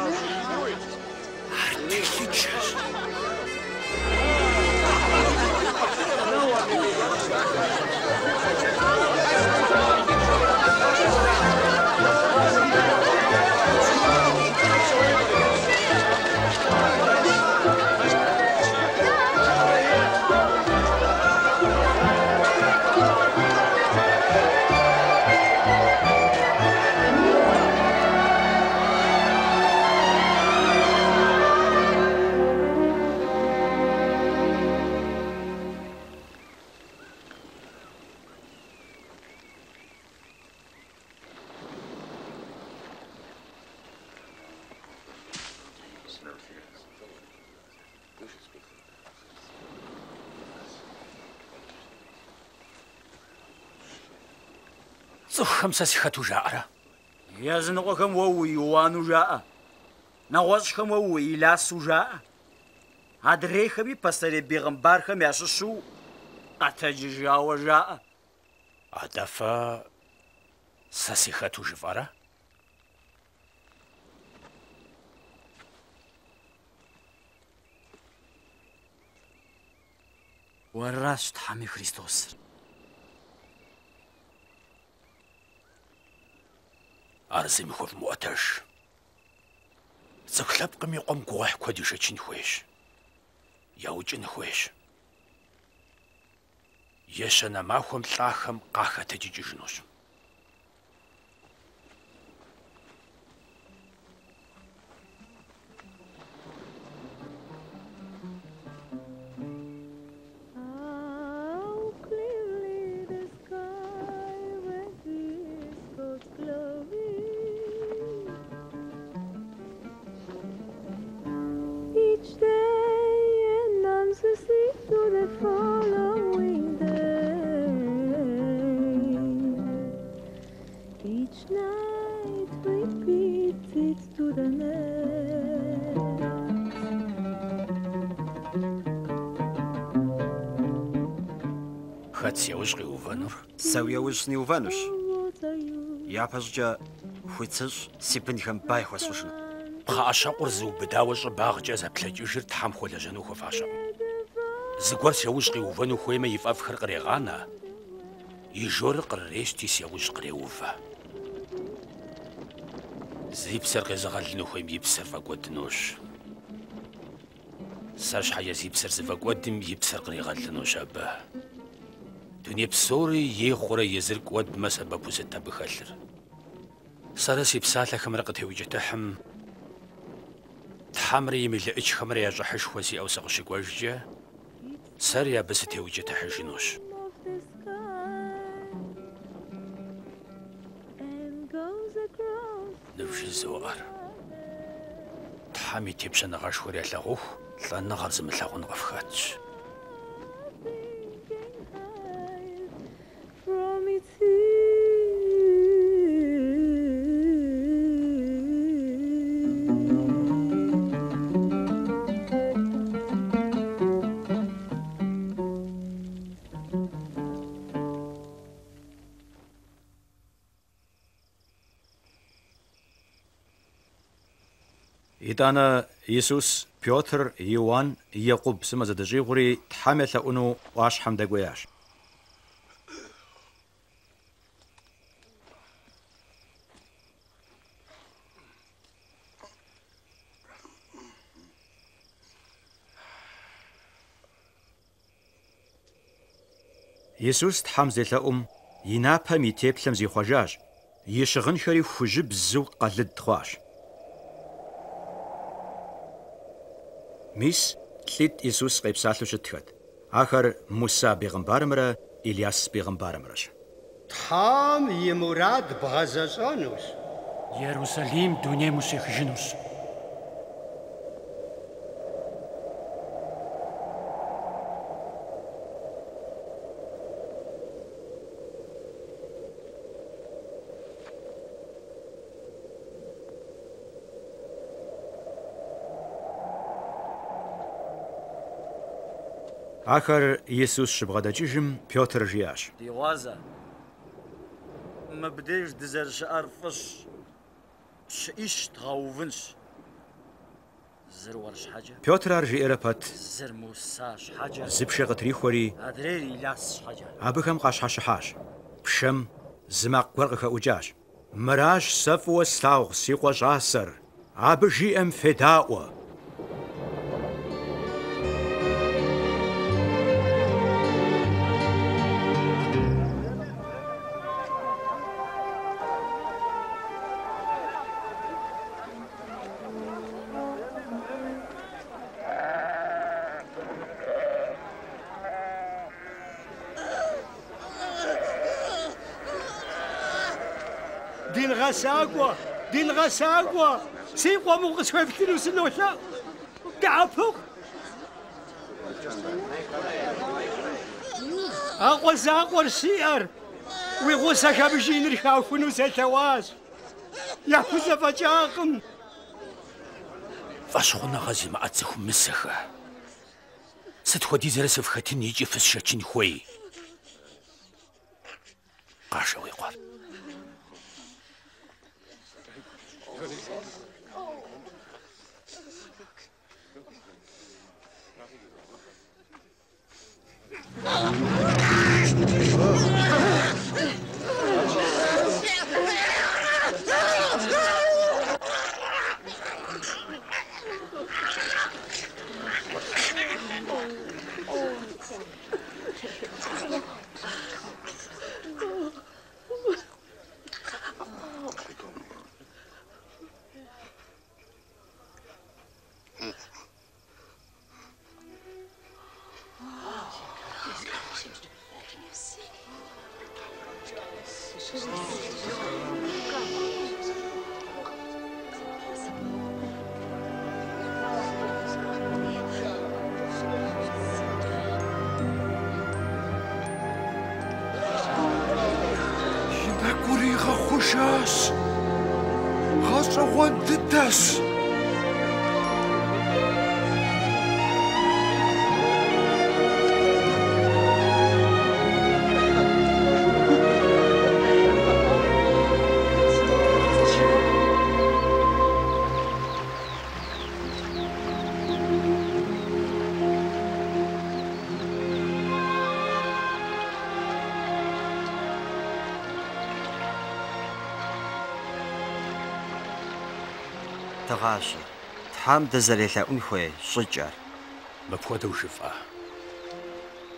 цӏыхухэм сэ сыхэту жаӏэрэ? Языныкъуэхэм уэ уиуану жаӏэ. Нэгъуэщӏхэм уэ уиласу жаӏэ. Адрейхэми пасэрей бегъэмбархэм ящыщу къэтэджыжауэ жаӏэ. Атӏэ фэ сэ сыхэту жыфӏэрэ? Уэращ Тхьэми Христосыр. арзимхов моташ. Цэхлэпками гом гуах кодиш чин хуэш. Яужин хуэш. Яшана махом лахам гахатэж жижнөш. it to the next. Хэт яужь къиувэнур? Сэ уеужь сниувэнущ. Япэщӏкӏэ хуицыщӏ си бынхэм бай хуэсщӏыжын. Пхъэӏэщэкъур зыубыдауэ щӏыбагъкӏэ зэплъэкӏыжыр тхьэм хуэлэжьэну хуэфащэкъым. Зыгуэр сеужь къиувэну хуеймэ и фӏэфхэр кърегъанэ, и жорыр кърырещти сеужь къреувэ. زيبسر غزغال نوخيم يبسر فقود نوش ساش حياة يبسر زفقودم يبسر قني غال نوش أبا دنيا بسوري يخوري يزرق ود ما سببو زتا بخالر سارس يبسالة خمرقة هويجة تحم تحمري ملي إج خمري أجحش وزي أو سغشي قواججة ساريا بس توجة تحجنوش нэвшисээр тами типшэнэгаш хүрэлэгөх ланнагар зэмлэгэн гавхаач From it's here. دانا يسوس بيوتر يوان يقوب سما زد جيغوري تحمل أنو واش حمد قوياش Иесус тхамзэлэум инапа митеплэм зихуажаш. Ишгын шэри хужиб зу къалыд хъуаш. мис тлид Иисус гипсаалуушд тхад. Ахар Муса бигэмбармра Илиас бигэмбармраш. Там емурад багазашанус. Иерусалим дүнэмүш хэжинус. Ахэр Исус щыбгъэдэкӏыжым Пётр жиӏащ. Ди гъуазэ. Мыбдеж дызэрыщыӏэр фӏыщ. Щыӏищ дгъэувынщ. Зыр уэр щхьэкӏэ. Пётр ар жиӏэрэ пэт Зыр Муса щхьэкӏэ. зы пшэ къытрихуэри Адрейр Иляс щхьэкӏэ. абыхэм къащхьэщыхьащ. Пшэм зы макъ гуэр къыхэӏукӏащ. Мыращ сэ фӏыуэ слъагъу си къуэ щӏасэр. Абы غساقوا سيقوا مو غسوا بكيلو سلوشا كعفوك أقوى زاقوا السيئر ويغوسا كابجين رخافون وساتواس يحفظ فجاقم فاشغونا غازي ما أتسخم مسخة ستخدي زرس فختني يجي فسشتين خوي قاشا ويقوار Oh. Тхьэм дызэрелъэӏун хуей щӏыкӏэр. Мыпхуэдэу жыфӏэ.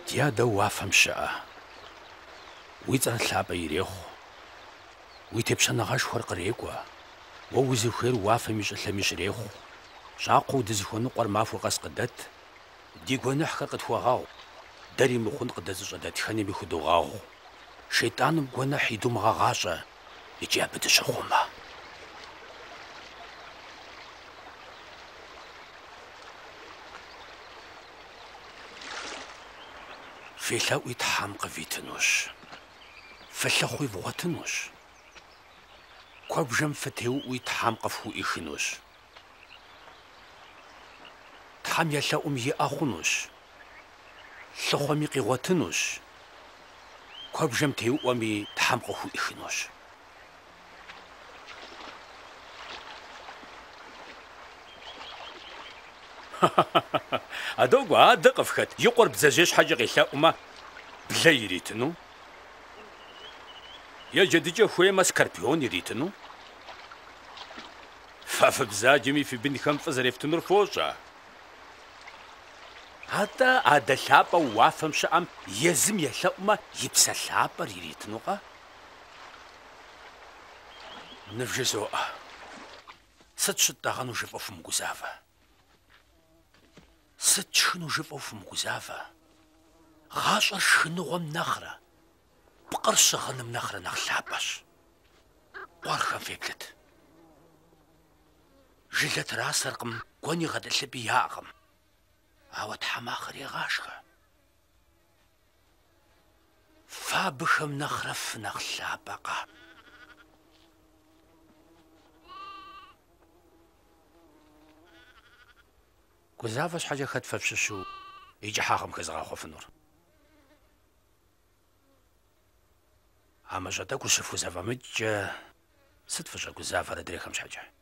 Ди адэу уафэм щыӏэ. Уи цӏэр лъапӏэ ирехъу. Уи тепщэныгъэшхуэр кърекӏуэ. Уэ узыхуейр уафэми щӏылъэми щрехъу. Щӏакхъуэу дызыхуэныкъуэр махуэ къэс къыдэт. Ди гуэныхьхэр къытхуэгъэгъу. Дэри мыхъун къыдэзыщӏэдэтхэнми худогъэгъу. Шейтӏаным гуэныхь иду мыгъэгъащӏэ. Иджы абы дыщыхъумэ. Фелъэӏуи тхьэм къывитынущ. Фылъыхъуи вгъуэтынущ. Куэбжэм фытеуӏуи тхьэм къыфхуӏихынущ. Тхьэм елъэӏум иӏэ хъунущ. Лъыхъуэми къигъуэтынущ. Куэбжэм теуӏуэми тхьэм къыхуӏихынущ. هذوك عاد قفخت يقر بزاجيش حاجة غير أما بلا يريتنو يا جديجة خويا ما سكربيون يريتنو فاف بزاجمي في بني خمسة زريفتنو الفوشة هذا هذا لابا وافم شأم يزم يا لأما يبسا لابا يريتنو قا نفجزوه ست شدة غنوشف أفم قزافة Сыт шхыну жыфӏэу фымыгузавэ? Гъащӏэр шхыныгъуэм нэхърэ, пкъыр щыгъыным нэхърэ нэхъ лъапӏэщ. Къуэрхэм феплъыт. Жылэ трасэркъым, гуэни гъэтӏылъыпӏи яӏэкъым. Ауэ тхьэмахэр егъашхэ. Фабыхэм нэхърэ كوزافش حاجة خد ففششو يجي حاخم كزغا خوف النور عما جاتا كوشف كوزافا مج ست فشا كوزافا ردري خمش حاجة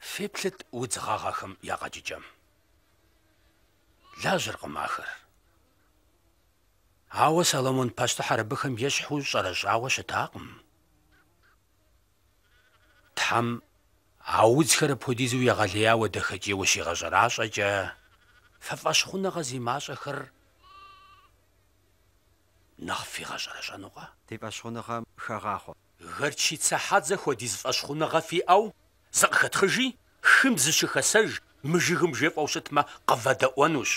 في بلت وزغاغاخم يا غاجي جام لا جرقم آخر عاوة سلمون باشتا حربخم يشحو شرش هاو شتاقم تحم а удзхэр апхуэдизу егъэлеяуэ дахэкӏейуэ щигъэщӏэра щӏэкӏэ, фэ фӏэщхъунэгъэ зи мащӏэхэр нэхъ фигъэщӏэрэщӏэнукъэ? Ди фӏэщхъуныгъэм хэгъахъуэ. Гърчицэ хьэдзэ хуэдиз фӏэщхъуныгъэ фиӏэу зыкъыхэтхъыжи, хым зыщыхэсэж, мы жыгым жепӏэу щытмэ, къывэдэӏуэнущ.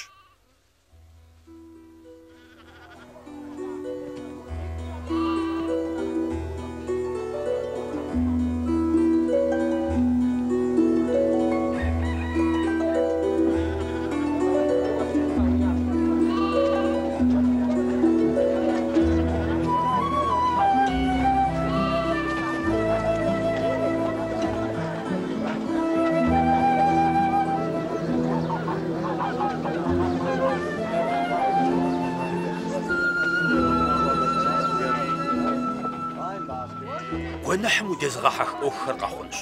Гуэныхьым удезгъэхьэх ӏуэхухэр къэхъунщ.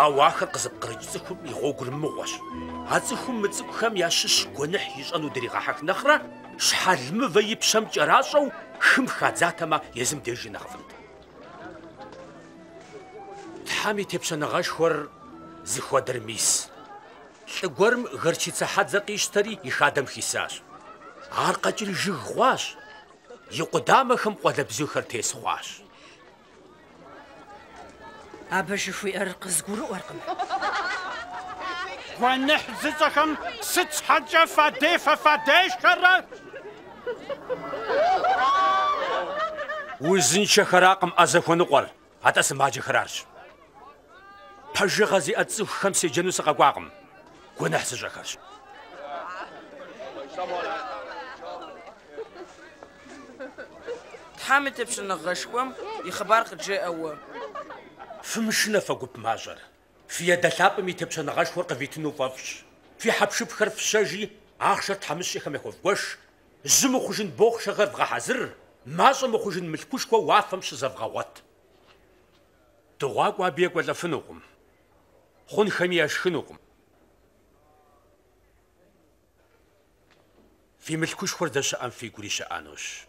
Ауэ ахэр къызыпкърыкӏ цӏыхум и гъуэгур мыгъуэщ. А цӏыхум мы цӏыкӏухэм ящыщ гуэныхь ищӏэну дригъэхьэх нэхърэ, щхьэлмывэ и пщэм кӏэращӏэу хым хадзатэмэ езым деж и нэхъыфӏынт. Тхьэм и тепщэныгъэшхуэр зыхуэдэр мис. Лӏы гуэрым гърчицэ хьэдзэ къищтэри и хадэм хисащ. Ар къэкӏри жыг хъуащ. И къудамэхэм къуалэбзухэр тес хъуащ. Абы жыхуиӏэр къызгурыӏуэркъым. Гуэныхь зыцӏэхэм сыт щхьэкӏэ фадей фэ фадешхэрэ? узыншэхэракъым ӏэ зэхуэныкъуэр, атӏэ сымаджэхэрарщ. Пэжыгъэ зиӏэ цӏыхухэм седжэну сыкъэкӏуакъым. Гуэныхь сыщӏэхэрщ. Тхьэм и тепщэныгъэшхуэм и хъыбар فمشنا فقوب ماجر في يد ثاب ميت بسنا غش ورق فيتنو فافش في حبش بخرف في الشاجي عاخشة تحمس يخم يخوف وش زم خوجن بوخ شغر فغا حزر ما زم خوجن ملكوش كو وافم شزفغا وات تغاق وابيك ولا فنوكم خون خمي أشخنوكم في ملكوش خردش أم في قريش آنوش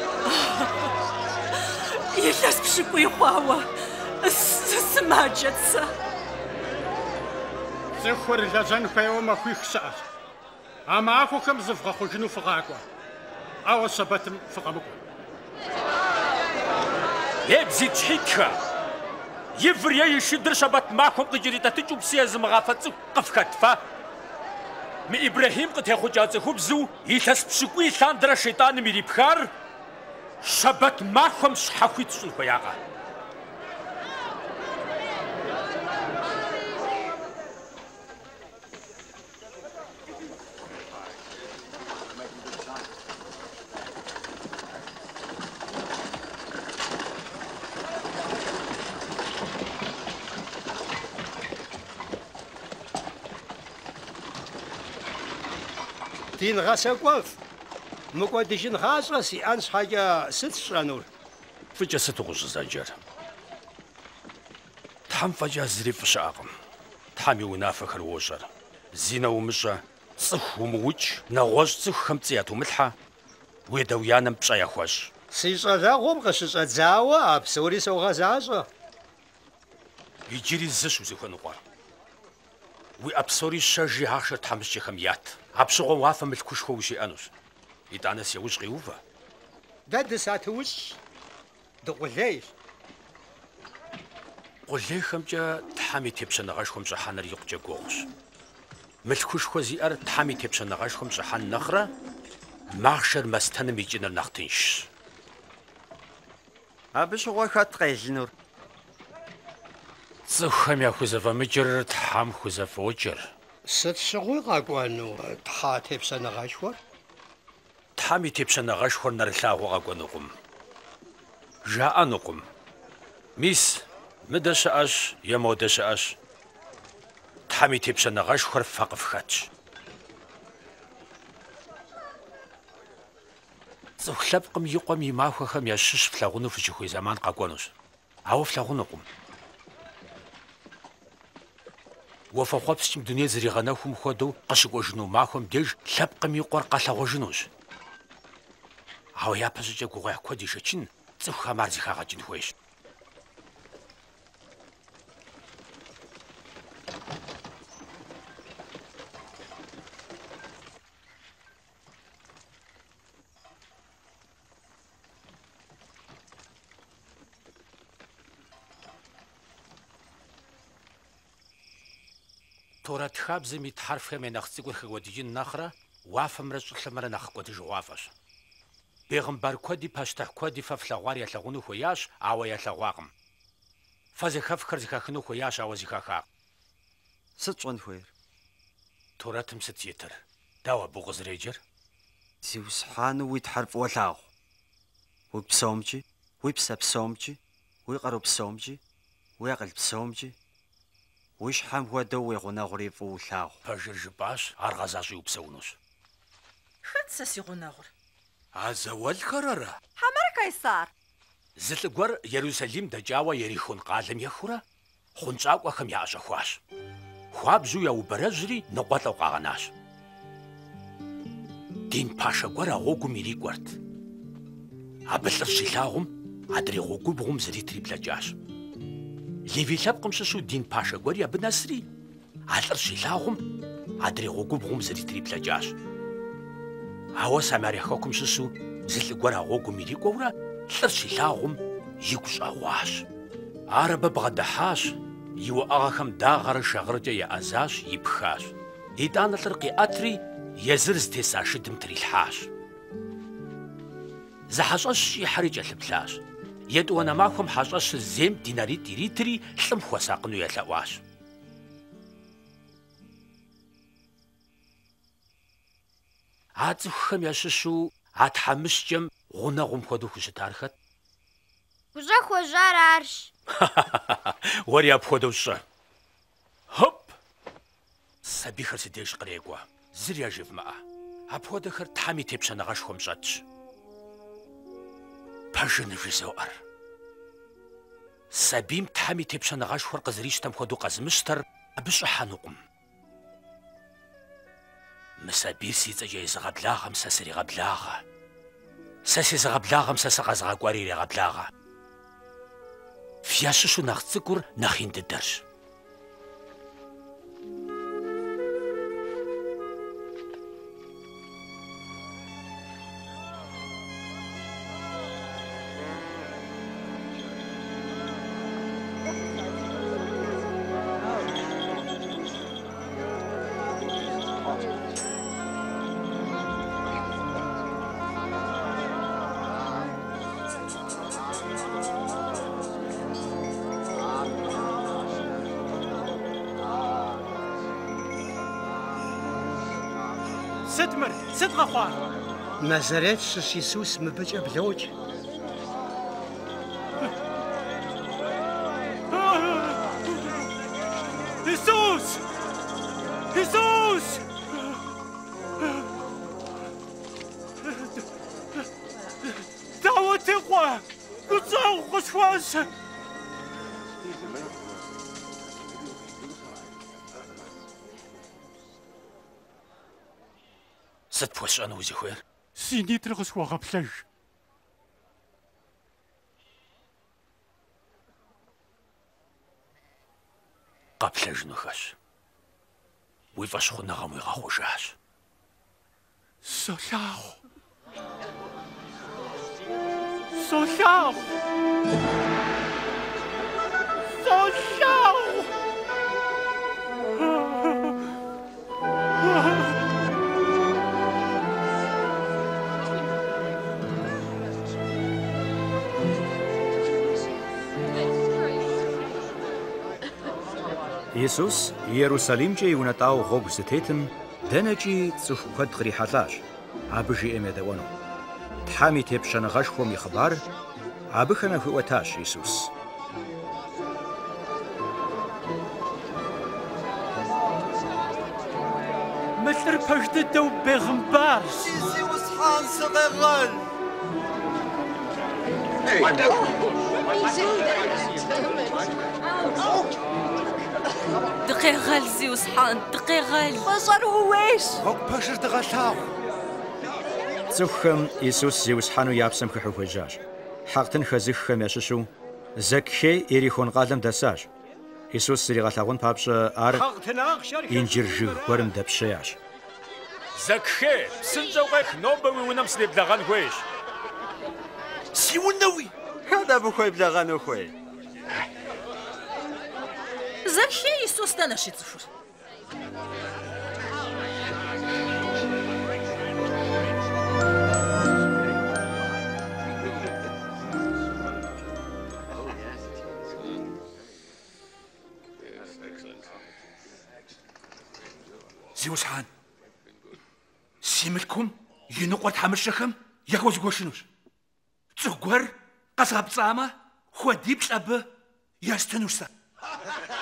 Илъэс пщыкӏуи хъуауэ сымаджэт сэ. Цӏыхур лэжьэн хуейуэ махуих щыӏэщ. А махуэхэм зывгъэхъужыну фыкъакӏуэ. Ауэ щабэтым фыкъэмыкӏуэ. Ебзи тщхьитхэ! Ивыр е и шыдыр щабэт махуэм къыкӏэритӏэтыкӏыу псы езымыгъафэ цӏыкӏу къыфхэтфэ. Мы Ибрахим къытехъукӏа цӏыхубзу илъэс пщыкӏуй лъандэрэ шейтӏаным ирипхар щабэт махуэм щхьэхуит щӏын хуеягъэ. Дин гъэсэкӏуэф. Мыкӏуэдыжын гъащӏэ сиӏэн щхьэкӏэ сыт сщӏэнур? Фӏыкӏэ сыту къыщӏызэджэр? Тхьэм фӏэкӏа зыри фӏыщыӏэкъым. Тхьэм и унафэхэр уощӏэр. Зи нэ умыщӏэ, цӏыху умыукӏ, нэгъуэщӏ цӏыхухэм пцӏы ятумылъхьэ, уедэуянэм пщӏэ яхуэщӏ. Си щӏалэгъуэм къыщыщӏэдзауэ а псори согъэзащӏэ. Иджыри зыщ узыхуэныкъуэр. Уи ӏэ псори щэжи ахъшэр тхьэмыщкӏэхэм ят. А пщыгъуэ уафэ мылъкушхуэ ущиӏэнущ. И данес я уж риува. Да десат уж. Да гулей. Гулейхэмжэ тхами тепшэнэгэшхэмжэ ханар юкжэгуогш. Мэлхүшхэ зиӏэр тхами тепшэнэгэшхэмжэ хан нэхрэ махшэр мэстэнэм ичинэр нах тинш. Абы шугой хат гайлнур. Цэхэм я хузэвэмэжэр тхам хузэвэжэр. Сэт шугой гагуану тха тепшэнэгэшхэр. Тхьэм и тепщэныгъэшхуэр нэрылъагъуу къэкӏуэнукъым. Жаӏэнукъым. Мис мыдэ щыӏэщ, е модэ щыӏэщ. Тхьэм и тепщэныгъэшхуэр фэ къыфхэтщ. Цӏыху лъэпкъым и къуэм и махуэхэм ящыщ флъагъуну фыщыхуей зэман къэкӏуэнущ. Ауэ флъагъунукъым. Уафэхъуэпскӏым дуней зэригъэнэхум хуэдэу къыщыкӏуэжыну махуэм деж лъэпкъым и къуэр къэлъагъуэжынущ. А я пасуч гугай хөхөд ишэ чин зөв хамаар зихаагаж нөхөө иш. Турат хабзы мит харфхэмэ нахцэг өрхөгөд ин нахра вафамрэжлэмрэ нахгод жуафаш. Пегамбар коди паштах коди фафлагуар ялагуну хуяш ава ялагуагам. Фазихав харзихахну хуяш ава зихаха. Сцван хуер. Туратым сцитер. Дава бугуз рейджер. Сивсхану вит харф валаах. Уй псомчи, уй пса псомчи, уй гару псомчи, уй агал псомчи. Уй шхам хуадо уй гунагури фуулаах. Пажир жбаш аргазаш уй псаунус. Хат сасигунагур. أزوال خرارة حمر كيسار زلقور يروسليم دجاوة يريخون قالم يخورا خونساق وخم يعشا خواش خوابزو يو برزري نقوات وقاغناش دين باشا قرا غوغو ميري قرد أبلر سلاغم أدري غوغو بغم زري تريبلاجاش ليفي لابقم سسو دين باشا قريا بنسري ألر سلاغم أدري غوغو بغم زري تريبلاجاش авас амарих хокумшсу зилгвар агуу мирикувра лэр шилаагум юкс авааш араба багдахаш юу агахам даагар шагаржа я азаш ипхаш иданлэр ки атри язрс тесаш дмтрилхаш захашаш хариж алблаш яд уана махум хашаш зем динари диритри лэм хуасаагну ялааш А цӏыхухэм ящыщу а тхьэмыщкӏэм гъунэгъум хуэдэу хущытар хэт? УщӀэхуэжьар арщ. Уэри апхуэдэу щӏэ. Хоп! Сабийхэр си деж кърекӏуэ. Зыри яжевмыӏэ. Апхуэдэхэр Тхьэм и тепщэныгъэшхуэм щӏэтщ. Пэжыну жызоӏэр. Сабийм Тхьэм и тепщэныгъэшхуэр къызэрищтэм хуэдэу къэзмыщтэр абы щӏыхьэнукъым. Мы сабийр си цӏэкӏэ езыгъэблагъэм сэ сригъэблагъэ. Сэ си зыгъэблагъэм сэ сыкъэзыгъэкӏуэри ирегъэблагъэ. Фящыщу нэхъ цӏыкӏур нэхъ ин дыдэрщ. Назаретсус Иисус мы быть облёч. Иисус! Иисус! Да вот ты хуа! Ну цел Сад Сыт пошан? пхуэсщӏэну узыхуейр? Си нитӏыр къысхуэгъэплъэж. Къэплъэжынухэщ. Уи фӏэщхъуныгъэм уигъэхъужащ. Солъагъу! Солъагъу! Солъагъу! Исус Иерусалимкӏэ иунэтӏауэ гъуэгу зытетым дэнэкӏи цӏыху куэд кърихьэлӏащ, абы жиӏэм едэӏуэну. Тхьэм и тепщэныгъэшхуэм и хъыбар абыхэ нэхуиӏуэтащ Исус. Мы лӏыр пэж дыдэу бегъымбарщ. Си усхьан сыкъегъэл. Дыкъегъэл دقيقة لزي وصحان دقيقة بشر هواش هوك بشر دغشاو تسخم يسوس زي وصحانو يابسم كحو فجاج حقتن خزخم يششو زكشي يريخون قادم دساج يسوس سري غلاغون بابش ار ينجرجو ورم دبشياش زكشي سنجو غيخ نوبوي ونمس لي بلاغان هواش سي ونوي هذا بخوي بلاغان أخوي дэнэ щицӏыхур? Зиусхьан. Си мылъкум и ныкъуэ тхьэмыщэхэм яхуэзгуэшынущ. Цӏыху гуэр къэзгъэпцӏамэ, хуэдиплӏ абы естынущ сэ. أربع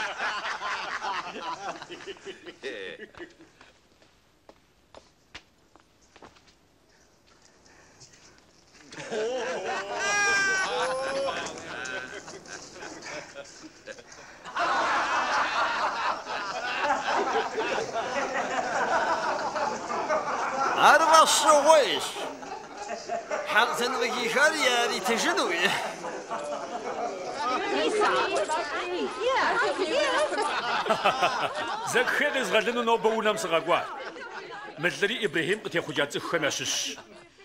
عرف الصغيش حالة ذكي خارية لتجدوي زك خير زغلنو نوبو نمسغاقوا مدلري إبراهيم قد يخجات زخماشش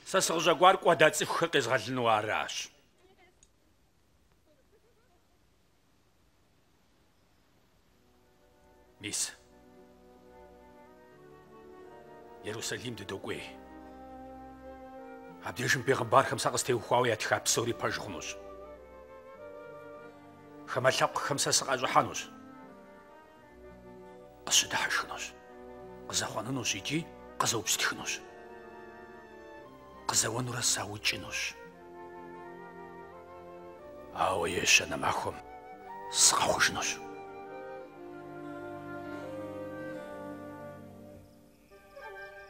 სასაუზაგვარ კვადაცი ხეყეს ღალნო არაშ მის. იერუსალიმ დე დოკვე აბდეშენ პეღმბარ ხამსაყს თეუხვავე ათხაბსორი ფაჟღნუს ხამალაყ ხამსასაყაჟო ხანუს ყსდაჰშნუს ყზახვანუნუს იჯი ყზაუბსთხნუს Къызэуэнурэ саукӏынущ. Ауэ ещанэ махуэм сыкъэхъужынущ.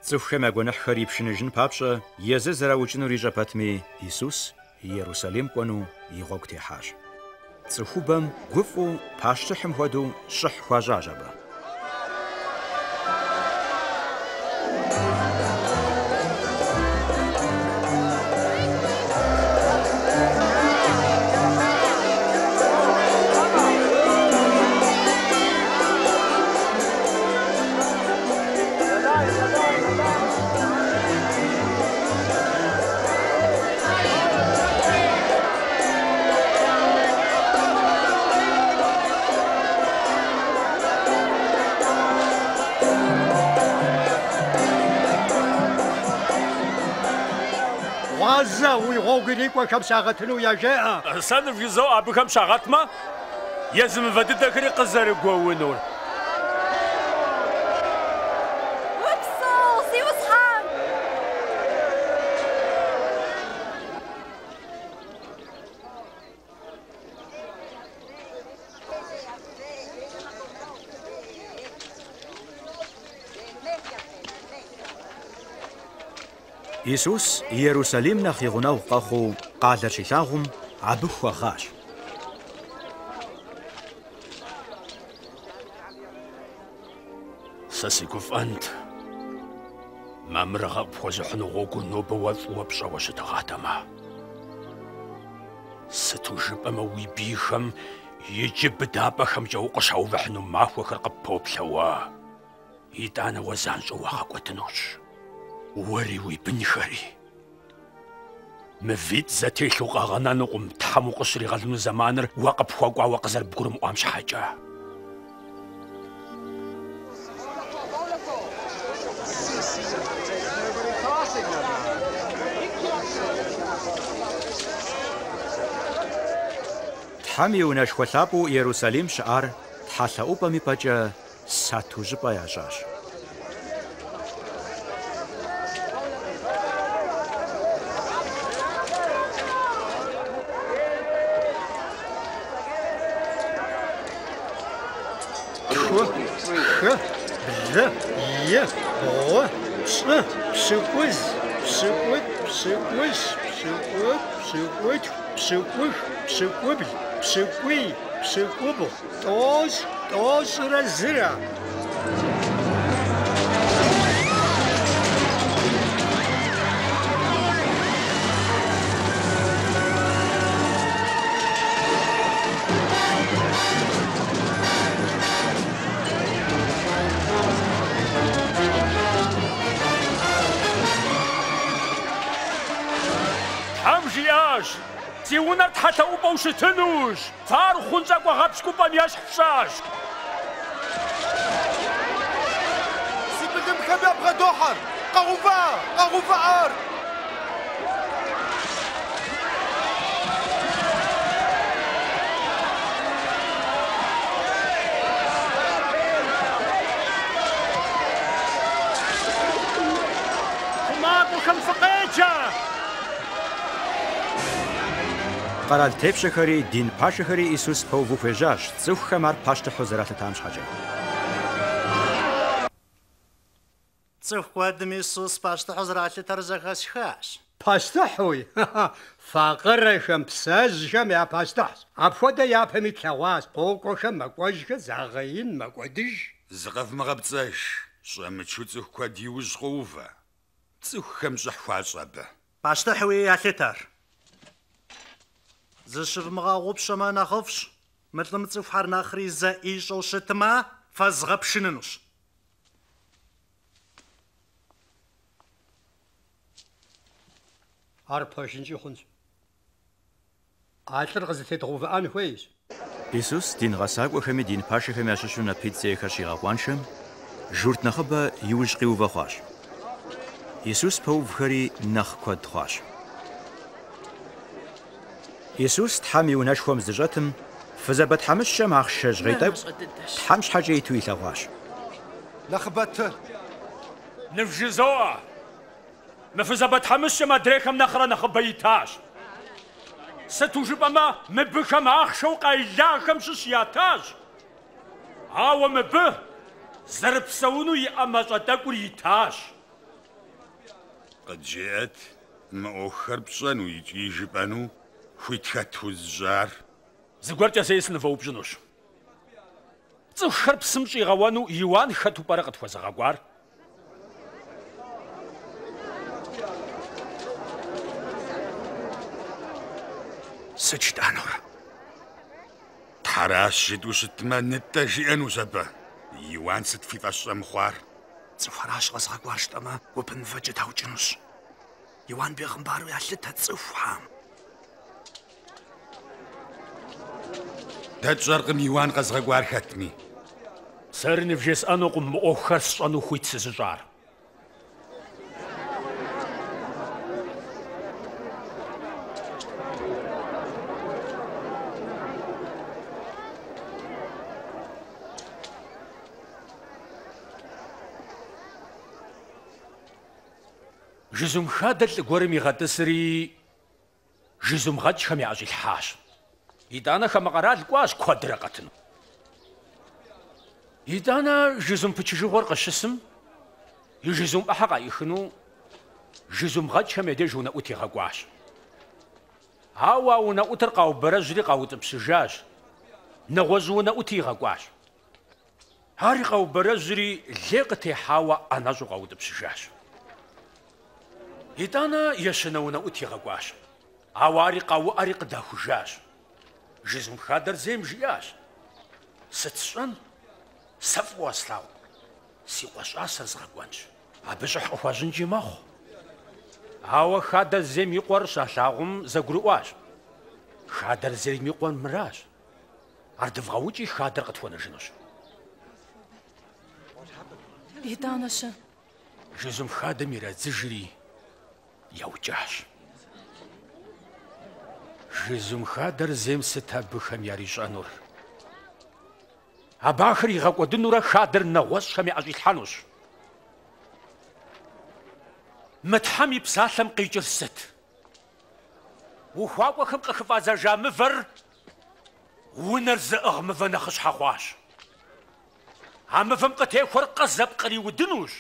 цӏыхухэм я гуэныхьхэр ипшыныжын папщӏэ езы зэраукӏынур ищӏэ пэтми Исус Иерусалим кӏуэну и гъуэгу техьащ. Цӏыхубэм гуфӏу пащтыхьым хуэдэу щӏыхь хуащӏащ абы. Гъуазэ уи гъуэгу ирикӏуэхэм щагъэтыну яжеӏэ. Сэ нывжызэу абыхэм щагъэтмэ, езы мывэ дыдэхэри къызэрыгуэунур. Исус Иерусалим нэхъ и гъунэгъу къэхъуу къалэр щилъагъум, абы хуэгъащ. Сэ си гуфӏэнт. Мамыргъэ пхуэзыхьыну гъуэгур нобэ уэ фӏыуэ пщӏэуэ щытыгъатэмэ. Сыту жыпӏэмэ уи бийхэм иджы быдапӏэхэмкӏэ укъыщаувыхьыну махуэхэр къыппоплъэуэ. ИтӀанэ уэ занщӏэу уагъэкӏуэдынущ. Уэри уи бынхэри. Мывитӏ зэтелъу къэгъэнэнукъым Тхьэм укъыщригъэлыну зэманыр уэ къыпхуэкӏуауэ къызэрыбгурымыӏуам щхьэкӏэ. Тхьэм и унэшхуэ лъапӏэу Иерусалим щыӏар тхьэлъэӏупӏэм ипӏэкӏэ сату жыпӏэ ящӏащ. е, бгъу, щӏы, пщыкӏуз, пщыкӏут, пщыкӏущ, пщыкӏут, пщыкӏутху, пщыкӏух, пщыкӏубл, пщыкӏуй, пщыкӏубгъу, тӏощӏ, тӏощӏрэ зырэ. Си унэр тхьэлъэӏупӏэу щытынущ. Фар хъунщӏэ кӏуэгъэпщкӏупӏэм ещхь пщащ. Си быдымхэм ябгъэдохьэр! Къэгъува! Къэгъувыӏэр! قرال تيب شخري دين باشخري إيسوس بو وفجاش تسوخ خمار باشت حزرات تامش حاجة تسوخ قدم إيسوس باشت حزرات ترزخش خاش باستحوي فاقرشم بسازشم يا باستحس أبفودا يا بمي كواس قوقوشم مقوشك زاغين مقودش زغف مغبتزاش شامتشو تسوخ قد يوز خوفة تسوخ خمش حواصبه باستحوي يا تتر ялъытар. Зыщывмыгъэгъупщэмэ нэхъыфӏщ. Мылӏым цӏыхухьэр нэхъри зэӏищӏэу щытмэ, фэзгъэпшынынущ. Ар пэшынкӏи хъунщ. Ӏэлъэр къызытедгъэувыӏэн хуейщ. Исус дин гъэсакӏуэхэми дин пашэхэми ящыщу напыцейхэр щигъэкъуаншэм журт нэхъыбэ иужь къиувэ хъуащ. Исус пэувхэри нэхъ куэд хъуащ. Исус Тхьэм и унэшхуэм здыщӏэтым, фызабэтхьэмыщкӏэм ахъшэ жьгъей тӏэкӏу Тхьэм щхьэкӏэ иту илъэгъуащ. Нэхъыбэтыр. Нывжызоӏэ! Мы фызабэтхьэмыщкӏэм адрейхэм нэхърэ нэхъыбэ итащ. Сыту жыпӏэмэ, мыбыхэм ахъшэу къайлагъэм щыщ ятащ. Ауэ мыбы зэрыпсэуну иӏэ мащӏэ тӏэкӏур итащ. Къыджеӏэт, мы ӏуэхухэр пщӏэну икӏи жыпӏэну Хоть хатвыз жар. Зэгвэрч асэсэн фообжнуш. Цөхөр псэмж игавану Иван хат упараг тхвазагагвар. Сэчтанор. Тараш шидүшт манэтта шианусапа. Иван сэт фиташам хуар. Цөхөраш гасагвар штама гупэн вэжэ тавчнуш. Иван бирхэн бару яллэ тацуфхам. دەت شرق میوان قەزغە گوار ختمی سر نفجس آنو قم ئەو آنو خویت سزار جزم خادل قرمي غدسری جزم غد همی عجیل حاشم хамэ къэрал кӏуащ куэдрэ къэтыну. ИтӀанэ жызум пычыжыгъуэр къыщысым, и жызум ӏыхьэ къаихыну жызум гъэкӏхэм я деж унэӏут игъэкӏуащ. Ауэ а унэӏутыр къаубэрэжьри къаутӏыпщыжащ. Нэгъуэщӏ унэӏут игъэкӏуащ. Ари къаубэрэжьри лей къытехьауэ ӏэнэщӏу къаутӏыпщыжащ. ИтӀанэ ещынэ унэӏут игъэкӏуащ. Ауэ ари къауӏэри къыдахужащ. Жызум хадэр зейм жиӏащ. Сыт сщӏэн? Сэ фӏыуэ слъагъу. Си къуэщӏасэр згъэкӏуэнщ. Абы щӏыхь къыхуэщӏынкӏи мэхъу. Ауэ хадэр зейм и къуэр щалъагъум зэгурыӏуащ. Хадэр зейм и къуэр мыращ. Ардывгъэукӏи хадэр къытхуэнэжынущ. ИтӀанэщэ. Жызум хадэм ирадзыжри яукӏащ. Жызум хадэр зейм сыт абыхэм ярищӏэнур? Абы ахэр игъэкӏуэдынурэ хадэр нэгъуэщӏхэм яӏэщӏилъхьэнущ. Мы Тхьэм и псалъэм къикӏыр сыт? Ухуакӏуэхэм къыхыфӏэзэжа мывэр унэр зыӏыгъ мывэ нэхъыщхьэ хъуащ. А мывэм къытехуэр къызэп къриудынущ.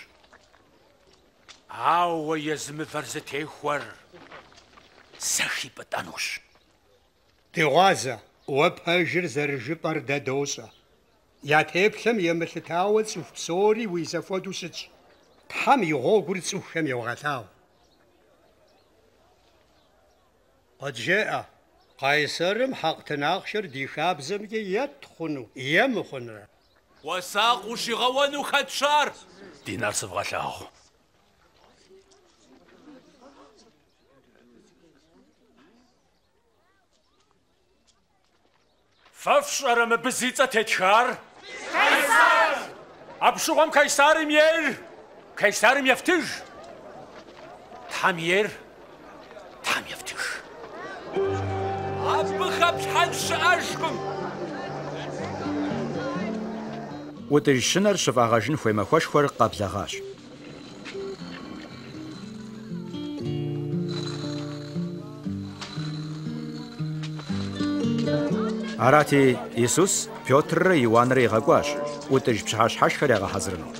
Ауэ езы мывэр зытехуэр сэхи пӏытӏэнущ. Дигъуазэ, уэ пэжыр зэрыжыпӏэр дэ дощӏэ. Я теплъэм емылъытауэ цӏыху псори уи зэхуэдэу щытщ. Тхьэм и гъуэгур цӏыхухэм йогъэлъагъу. Къыджеӏэ, Къайсэрым хьэкътынахъшэр ди хабзэмкӏэ ет хъуну, е мыхъунрэ. Уэсакъ ущигъэуэну хэтщар? Ди нар сывгъэлъагъу. ვავშარამ ბზიწა თეჩარ? კაისარ! აბშუღამ კაისარი მიერ? კაისარი მიαυτიშ? თამიერ? თამიαυτიშ. აბხაბ ჰანშ აშყმ. ოტიშნარ შვაღაშინ ხემახაშხარ ყაბლაღაშ. Арати Исус Пётррэ Иуанрэ игъэкӏуащ ӀутӀыж пщыхьэщхьэшхэр ягъэхьэзырыну.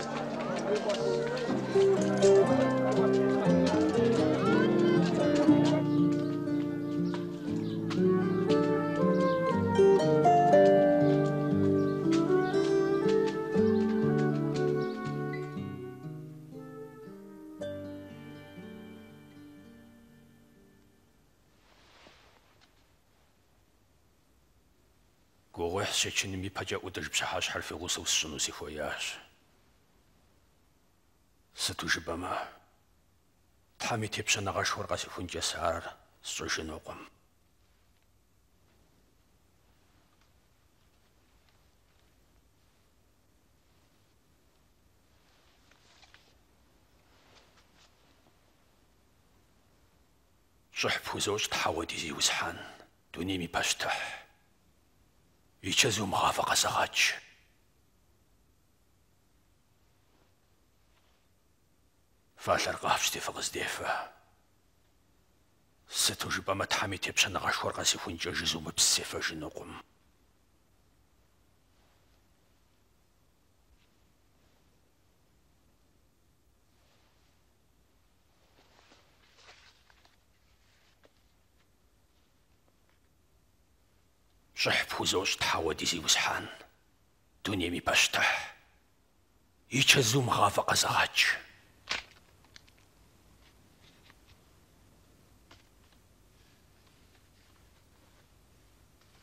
щечыным и пэкӏэ ӏудыж пщыхьэщхьэр фи гъусэу сщӏыну сихуеящ. Сыту жыпӏэмэ, Тхьэм и тепщэныгъэшхуэр къэсихункӏэ сэ ар сщӏыжынукъым. щӏыхь пхузощ тхьэуэ ди зиусхьэн, дунейм и пащтыхь. И чэзу мыгъафӏэ къэзыгъэкӏ. Фалъэр къафщти фыкъыздефэ. Сыту жыпӏэмэ Тхьэм и тепщэныгъэшхуэр къэсихункӏэ жызумыпс сефэжынукъым. щӏыхь شح راح بوزوش تحاوديزي وسحان. دنيا مي باشتح يتشزوم غافة قزغاتش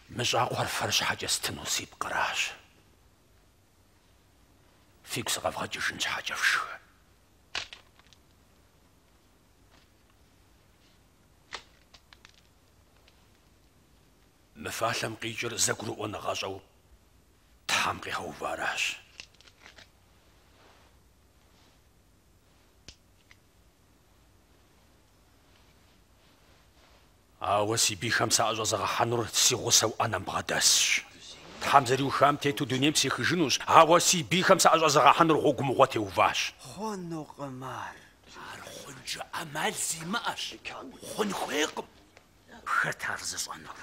مجاقور فرش حاجة ستنوسي بقراش فيكس سغاف جوشنش حاجة فشوه щхьэкӏэ фшхы. Мы фалъэм къикӏыр зэгурыӏуэ нэгъэщӏэу Тхьэм къигъэуваращ. Ауэ си бийхэм саӏэщӏэзыгъэхьэнур си гъусэу ӏэнэм бгъэдэсщ. Тхьэм зэриухам тету дунейм сехыжынущ, ауэ си бийхэм саӏэщӏэзыгъэхьэнур гъуэгу теуващ. Хъунукъым ар. Ар хъункӏэ ӏэмал зимыӏэщ. Хъун хуейкъым. Хэт ар зыщӏэнур?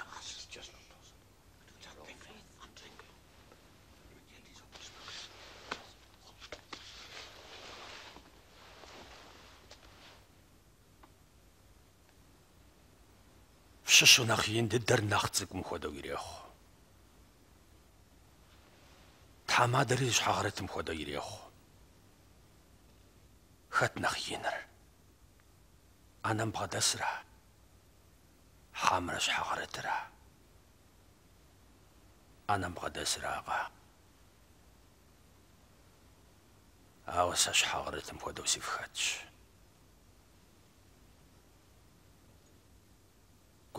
шиш унах энд дээр нах цаг мөхөдөө гэрэх. Тамадрын шагарт мөхөдөө гэрэх. Хат нах янар. Анам падасра. Хамраш хагаратра. Анам падасраага. Аавсаш хагарт мөхөдөө сивхач.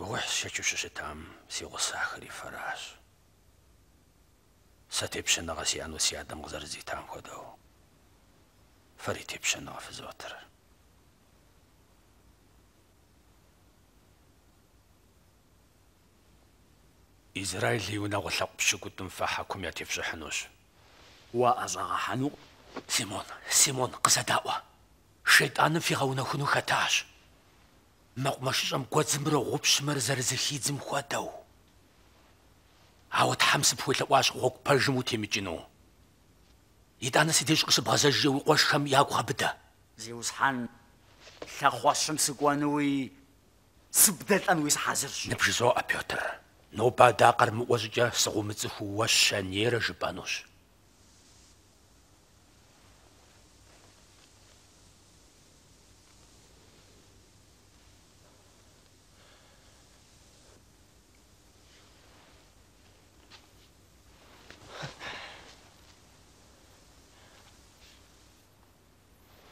сифхэтщ. Гугъуехь сшэчу щыщытам си гъусахэри фэращ. Сэ тепщэныгъэ си анэу си адэм къызэрызитам хуэдэу. Фэри тепщэныгъэ фызотыр. Израиль и унагъуэ лъэпкъ пщыкӏутӏым фэ хьэкум ятефщӏыхьынущ. Уэ ӏэщӏэгъэхьэну? Симон, Симон, къызэдаӏуэ. Шейтӏаным фигъэунэхуну хэтащ. Мэкъумэшыщӏэм гуэдзымрэ гъупщмэр зэрызэхидзым хуэдэу. Ауэ Тхьэм сыпхуелъэӏуащ гъуэгу пэжым утемыкӏыну. ИтӀанэ си деж къыщыбгъэзэжрэ уи къуэшхэм ягу гъэбыдэ. Зиусхьэн лъэхъуэщым сыкӏуэнуи сыбдэлӏэн уи схьэзырщ. Ныбжызоӏэ, Пётр. Нобэ адакъэр мыӏуэ щӏыкӏэ сыгъумыцӏыхуу уэ щэнейрэ жыпӏэнущ.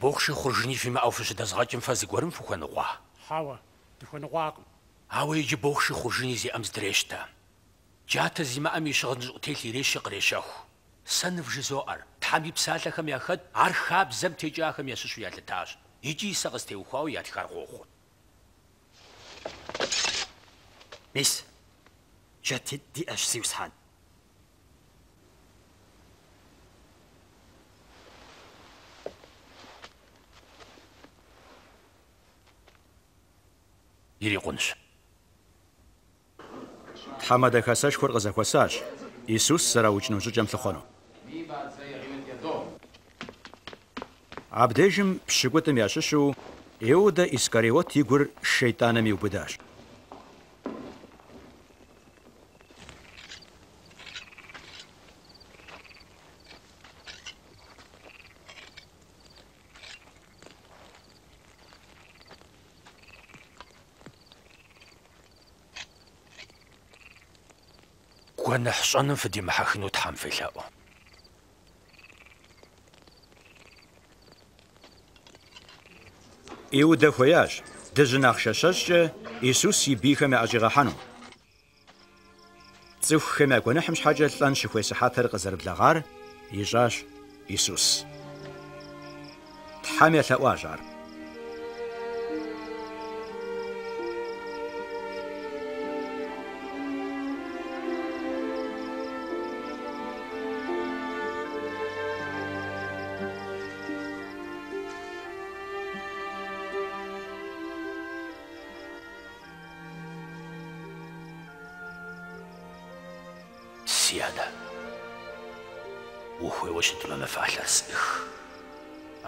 بوخشي خرجني فيما أوفش دزغاتم فازقورم فخنغوا حاوة دخنغواقم هاوي يجي بوخشي خرجني زي أمز دريشتا. جاتا زي ما أمي شغل نزقتيلي ريشي قريشاو سنف جزوار تحمي بسالتكم يا خد عر خاب زم تجاكم يا سشو يالتاش يجي سغز تيوخاو ياتخار غوخون ميس جاتي دي أشسي وسحان хэсэшхуэр къызэхуэсащ. Исус зэраукӏыну щӏыкӏэм лъыхъуэну. Абдежым пщыкӏутӏым ящыщу Иудэ Искариот и гур шейтӏаным иубыдащ. гуэныхь щӏэным фыдимыхьэхыну Тхьэм фелъэӏу. Иудэ хуеящ дыжьын ахъшэщэщӏкӏэ Исус и бийхэм яӏэщӏигъэхьэну. ЦӀыхухэм я гуэныхьым щхьэкӏэ лӀэн щыхуесыхьэтыр къызэрыблэгъар ищӏащ Исус. Тхьэм елъэӏуащ ар.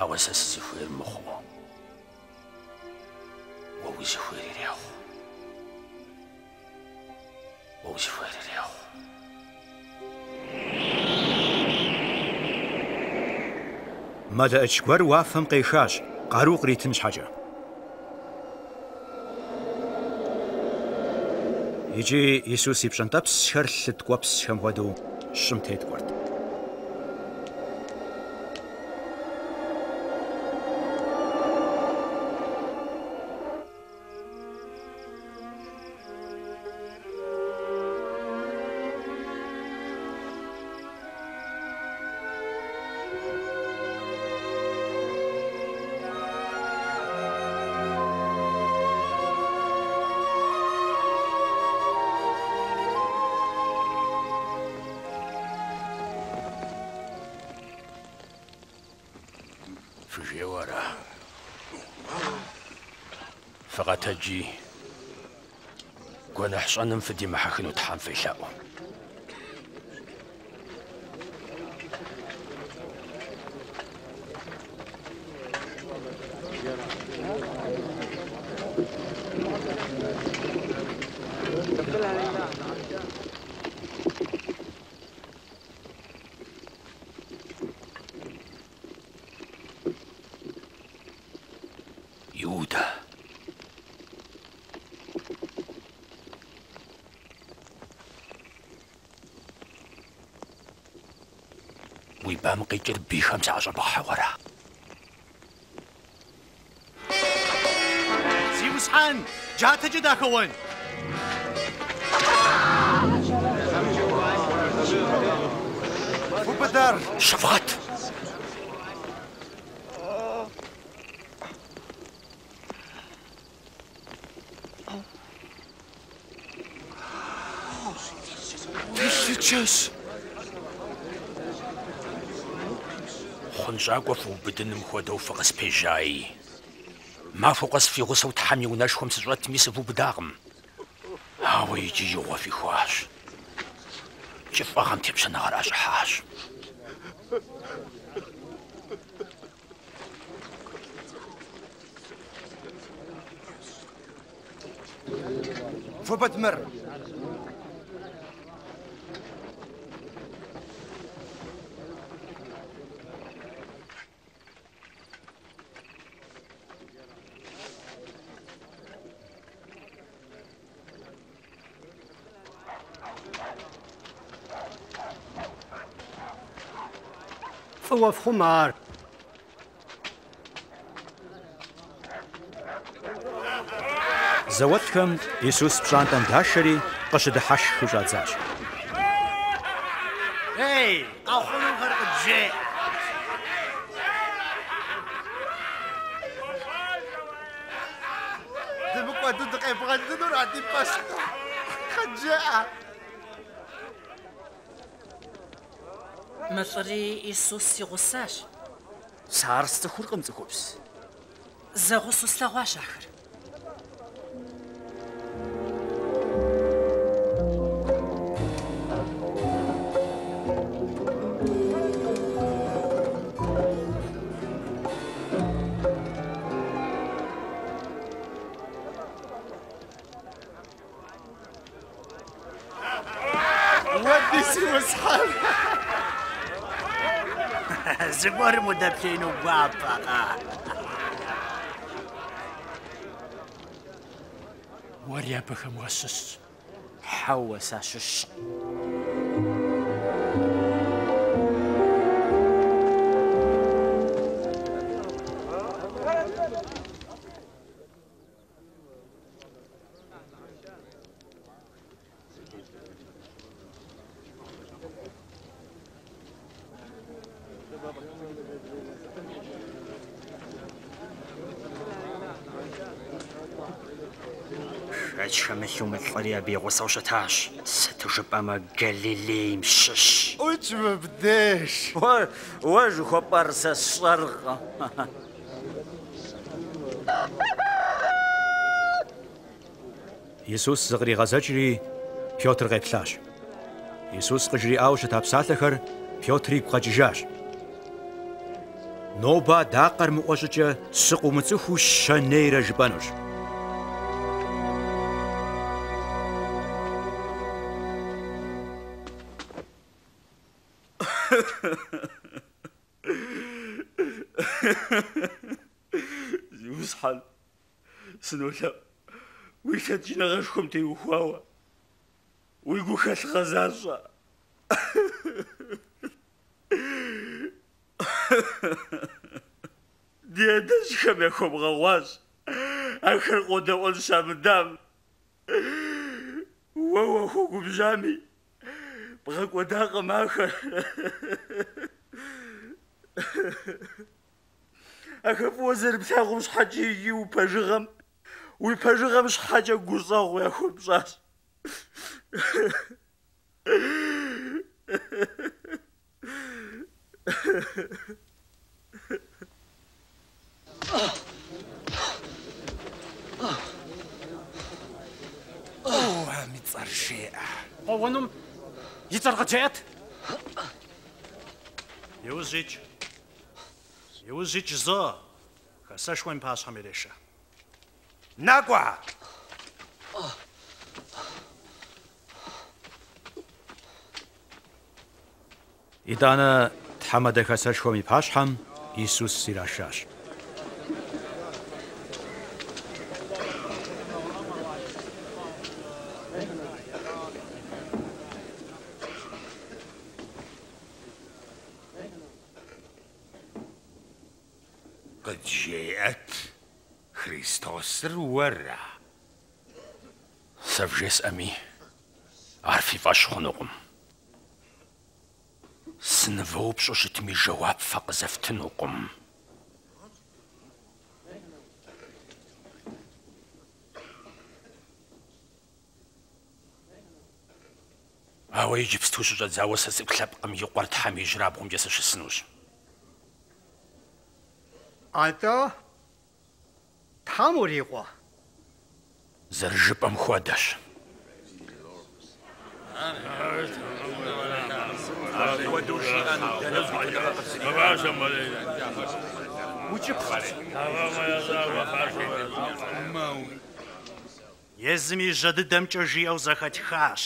Ауэ сэ сызыхуейр мыхъуу. Уэ узыхуейр ирехъу. Уэ узыхуейр ирехъу. Мэлыӏыкӏ гуэр уафэм къехащ, къару къритын щхьэкӏэ. Иджы Исус и пщӏэнтӏэпсхэр лъы ткӏуэпсхэм хуэдэу щӏым теткӏуэрт. في ورا. فغتجي كون حصان في ما حكنو تحام في شاو بامقيت ربي خمسة عشر ضحى وراه سي وسحان جات جداك وين فو بدار شفغت Хъунщӏакӏуэ фыубыдыным хуэдэу фыкъыспежьаи. Махуэ къэс фигъусэу Тхьэм и унэшхуэм сыщӏэтми сыфубыдакъым. Ауэ иджы игъуэ фихуащ. КӀыфӀыгъэм тепщэныгъэр ӀэщӀыхьащ. Фубыт ou à fromage. Зауэткэм Иисус пщӀантӀэм дашэри къыщыдыхьэшх хыщӀадзащ. Ей, къэхъунур къыджей! წრი ისუს სიღუსაშ. სარს წხურყმ წხობს. ზაღუსუსლაღვაშ ახარ. ودبسين وقاطع وريا بخم غسس حوس شش. сащыщ. Шэчхэмылъу мылӀэри абы и гъусэу щытащ. Сыту жыпӀэмэ Галилейм щыщ. Ӏуэкӏ мыбдеж. Уэ, уэ жыхуэпӀэр сэ сщӀэркъым. Исус зыкъригъэзэкӏри Пётр къеплъащ. Исус къыжриӏауэ щыта псалъэхэр Пётр игу къэкӏыжащ. Нобэ адакъэр мыӏуэ щӏыкӏэ сыкъыумыцӏыхуу щэ нейрэ жыпӏэнущ. وصحال شنو لا ويكا تي وخواوا. ويقوك الغزال دي ادش كم يكم غواش. اخر قدام انسى من دام وهو اخوكم جامي. بغاك داغم آخر أخاف وزير بتاعهم شحاج يجي وباجغم. ويباجغم شحاج قصاغ وياخد بصاص. أوه عمي تصار الشيء أوه И заргаж яад. Юусич. Юусич зо. Хасашгүй пас хамирэша. Нагва. Итана тамадэ хасашгүй паш хам Иисус сирашаш. Kristos ruara. Savjes ami, عارفي فاش خنقم سنفوب شتمي جواب فقزفت نقم هاو يجي بستوش جا زاوسة سبكلاب قم يقوار تحامي جرابهم جاسش السنوش عطاه лъэпкъым и къуэр Тхьэм и ижьырабгъумкӏэ сыщысынущ. АтӀэ Тхьэм урикъуэ. Зэрыжыпӏэм хуэдэщ. Езым и жьэ дыдэмкӏэ жиӏэу зэхэтхащ.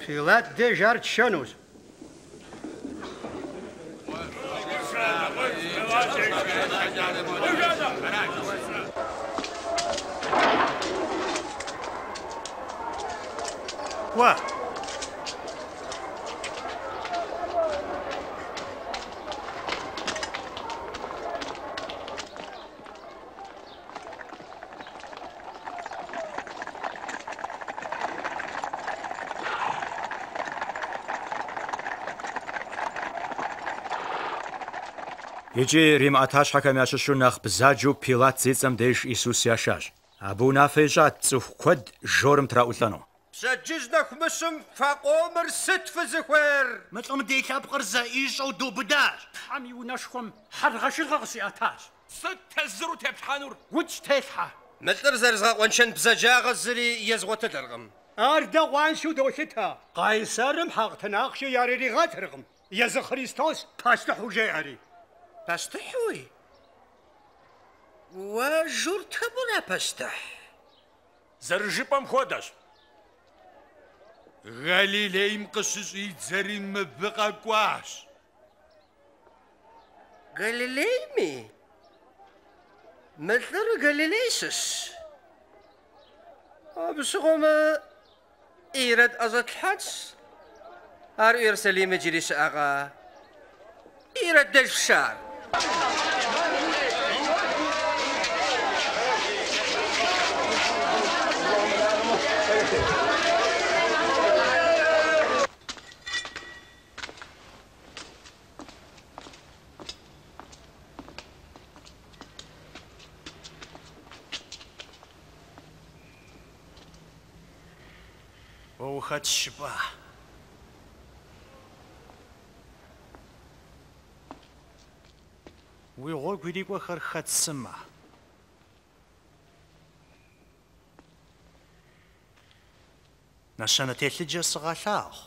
Пилат деж ар тшэнущ. What? Иджы Рим ӏэтащхьэхэм ящыщу нэхъ бзаджэу Пилат зыцӏэм деж Исус яшащ. Абы унафэ ищӏат цӏыху куэд жорым траӏулӏэну. Пщэдджыжь нэху мыщым факъомыр сыт фызыхуейр? мы лӏым ди лъэпкъыр зэӏищӏэу добыдащ. Тхьэм и унэшхуэм хьэргъэшыргъэ къысиӏэтащ. Сыт тезыру теплъхьэнур? Удж телъхьэ. Мылӏыр зэрызгъэкъуэншэн бзаджагъэ зыри езгъуэтылэркъым. Ар дэгъуанщу долъытэ. Къайсэрым хьэгъутынакъщи яриригъэтыркъым. Езы Христос пащтыхьу жеӏэри. بەستحوی وە ژوورت هەبووە پەستەح زەرژی پەم خۆدەست غەلیلەیم قسسی جەریمە بقە گواش غەلیلەیمی مثلر غەلیلەیسس بسغۆمە ئێرەت ئەزەت حەچ هەر ئێرسەلیمە جریش ئاغا ئێرە دەششار 我无法吃饭。уи гъуэгу ирикӏуэхэр хэт сымэ? Нэщэнэ телъыджэ сыгъэлъагъу.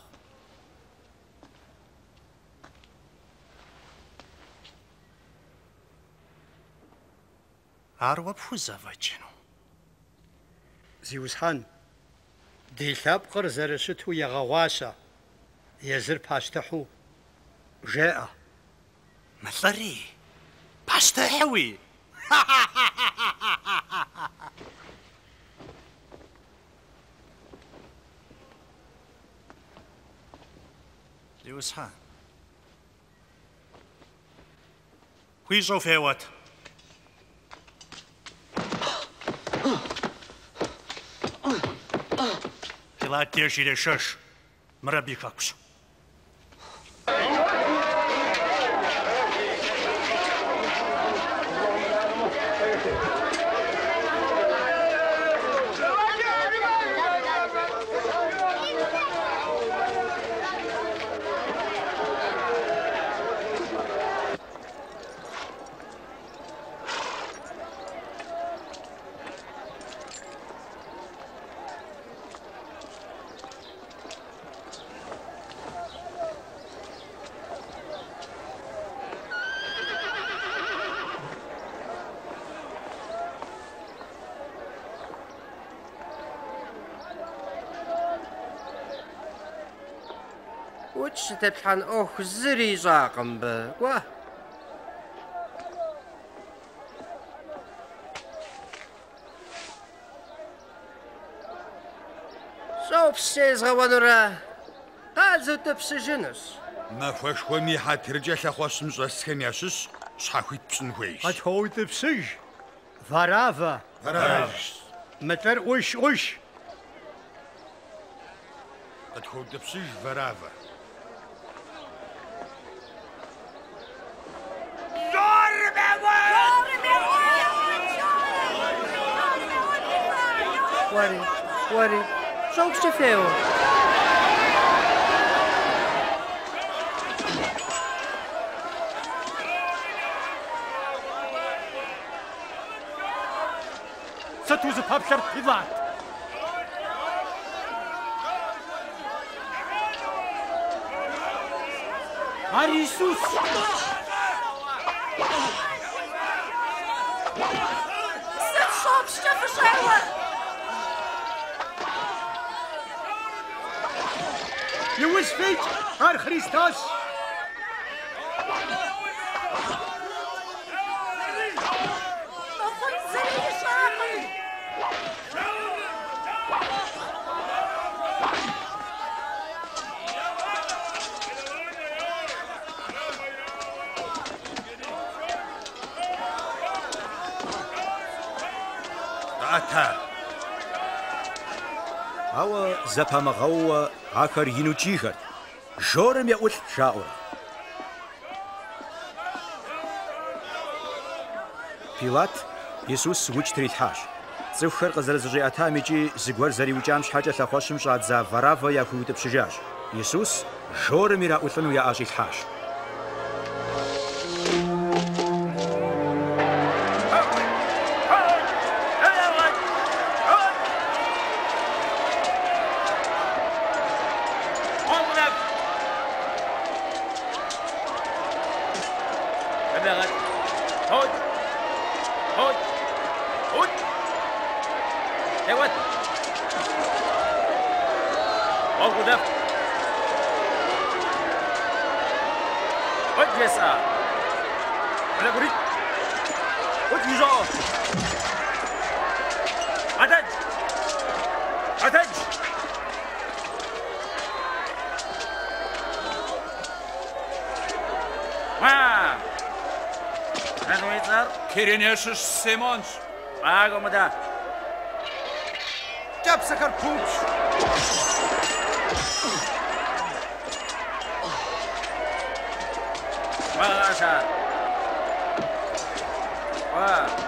Ар уэ пхузэфӏэкӏыну? Зиусхьэн, ди лъэпкъыр зэрыщыту егъэгъуащэ. Езыр пащтыхьу жеӏэ. Мэлӏэри, пащтыхьыуи. Зиусхьэн. Хуищӏэу феуэт. Пилат деж ирешэш. Мырэби хэкущ. Уч щытеплъхьэн ӏуэху зыри ищӏакъым мыбы, кӏуэ. щӏопщ езгъэуэнурэ. Къалэу дыпщыжынущ. Махуэшхуэми хьэтыркӏэ лъэхъуэщым щӏэсхэм ящыщ щхьэхуит пщӏын хуейщ. Къэтхуэудыпсыж. Варавэ. Варавэ. Мылӏэр ӏущ ӏущ. Къытхуэудыпщыж Łari, Łari, czołgcie fieł. Co tu za papszar pilat? Ar Isus! Christus fit, Herr Christus! Ауэ зэпэмыгъэууэ ахэр ину кӏийхэрт. Жорым еӏулъ жаӏэурэ. Пилат Исус укӏ трилъхьащ. Цӏыхухэр къызэрызэщӏиӏэтам икӏи зыгуэр зэриукӏам щхьэкӏэ лъэхъуэщым щӏадза варавэ яхуиутӏыпщыжащ. Исус жорым ираӏулӏыну яӏэщӏилъхьащ. Deixas Simões. Água-me dá. Quer sacar pontos. Vai lá já. Vai.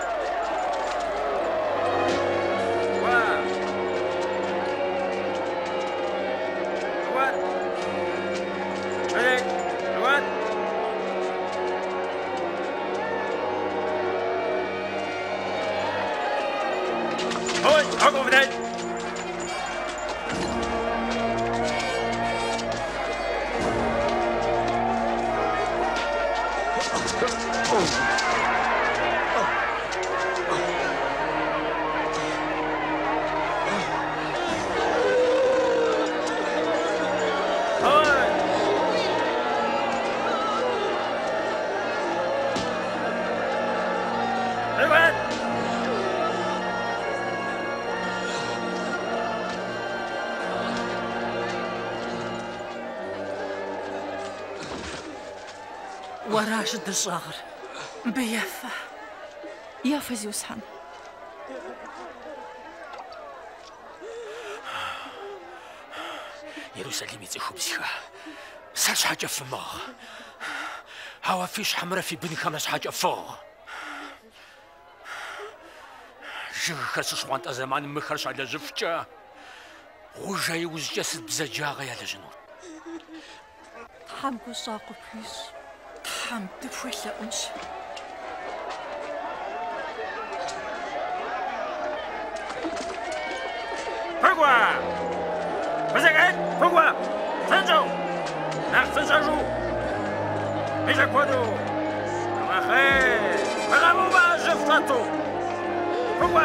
شد الشغر بيافا يافا زيوسحان يروساليم يزيخو بسيخا ساش حاجة في مغ هوا فيش حمرا في بني خمس حاجة فوق جيخ سشوانت أزمان مخرش على جفجة وجاي وزجسد بزجاغة يا لجنود Ham, du fuelle. Pourquoi Vous Pourquoi Merci Sancho Et Jacques Arrête Bravo, Pourquoi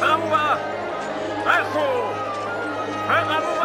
Bravo, Bravo,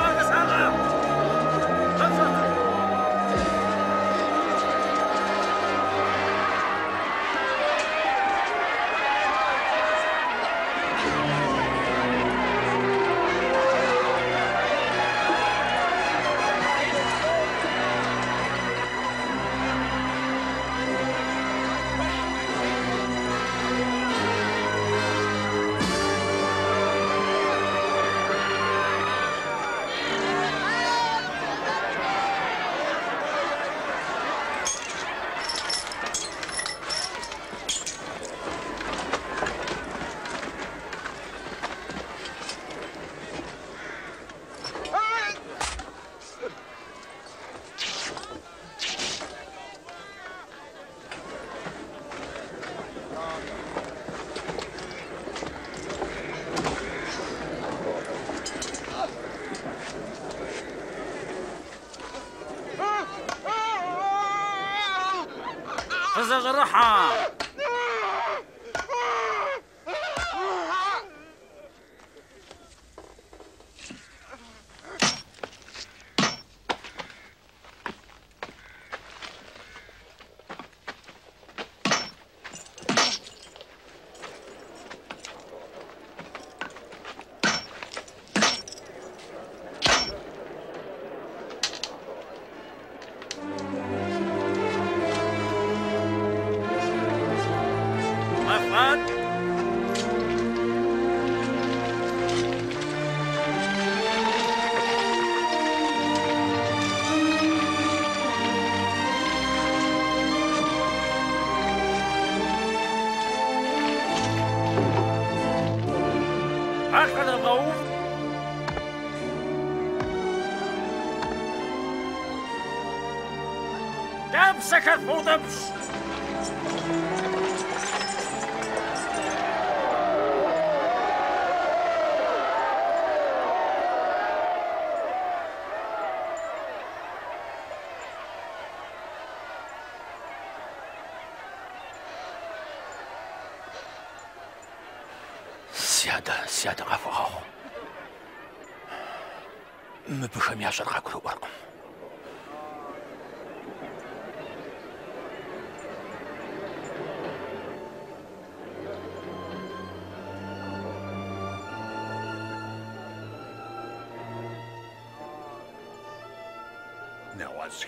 up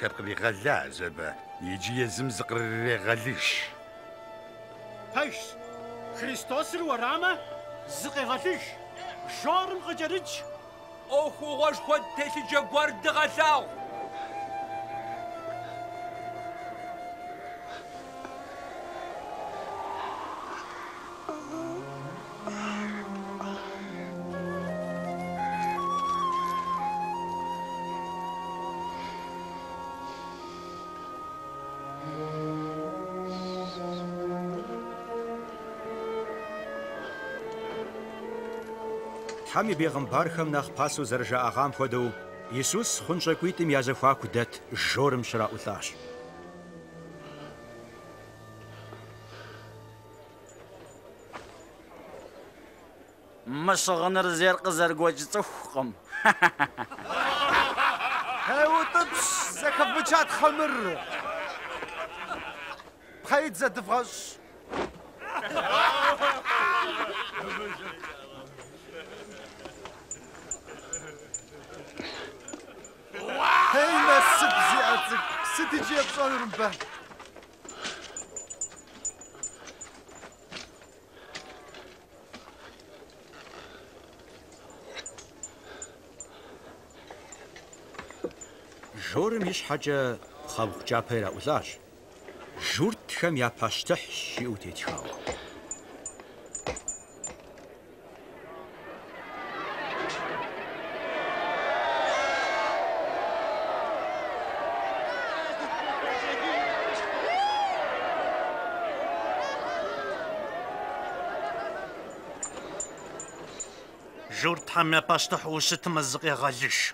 لي غلا زبا يجي يزمزق ري غليش. هايش خريستوس الورامة زقي غليش. جورم غجرج. أخو غش خود تيسي جبار دغساو Тхьэм и бегъымбархэм нэхъ пасэу зэрыжаӏэгъам хуэдэу Исус хъунщӏэкӏуитӏым я зэхуаку дэт жорым щраӏулӏащ. Мыщыгъыныр зейр къызэрыгуэкӏ цӏыхукъым. ХеутӀыпщ, зэхэвмыча тхъэмыр. Пхъейт зэдывгъэщӏ. цӏыкӏу, сыт иджы епщӏэнур мыбы? Жорым и щхьэкӏэ пхъэуху кӏапэ ираӏулӏащ. Журтхэм я пащтыхьщ жиӏэу тетхауэ. حمي باش تحوش تمزق يا غاليش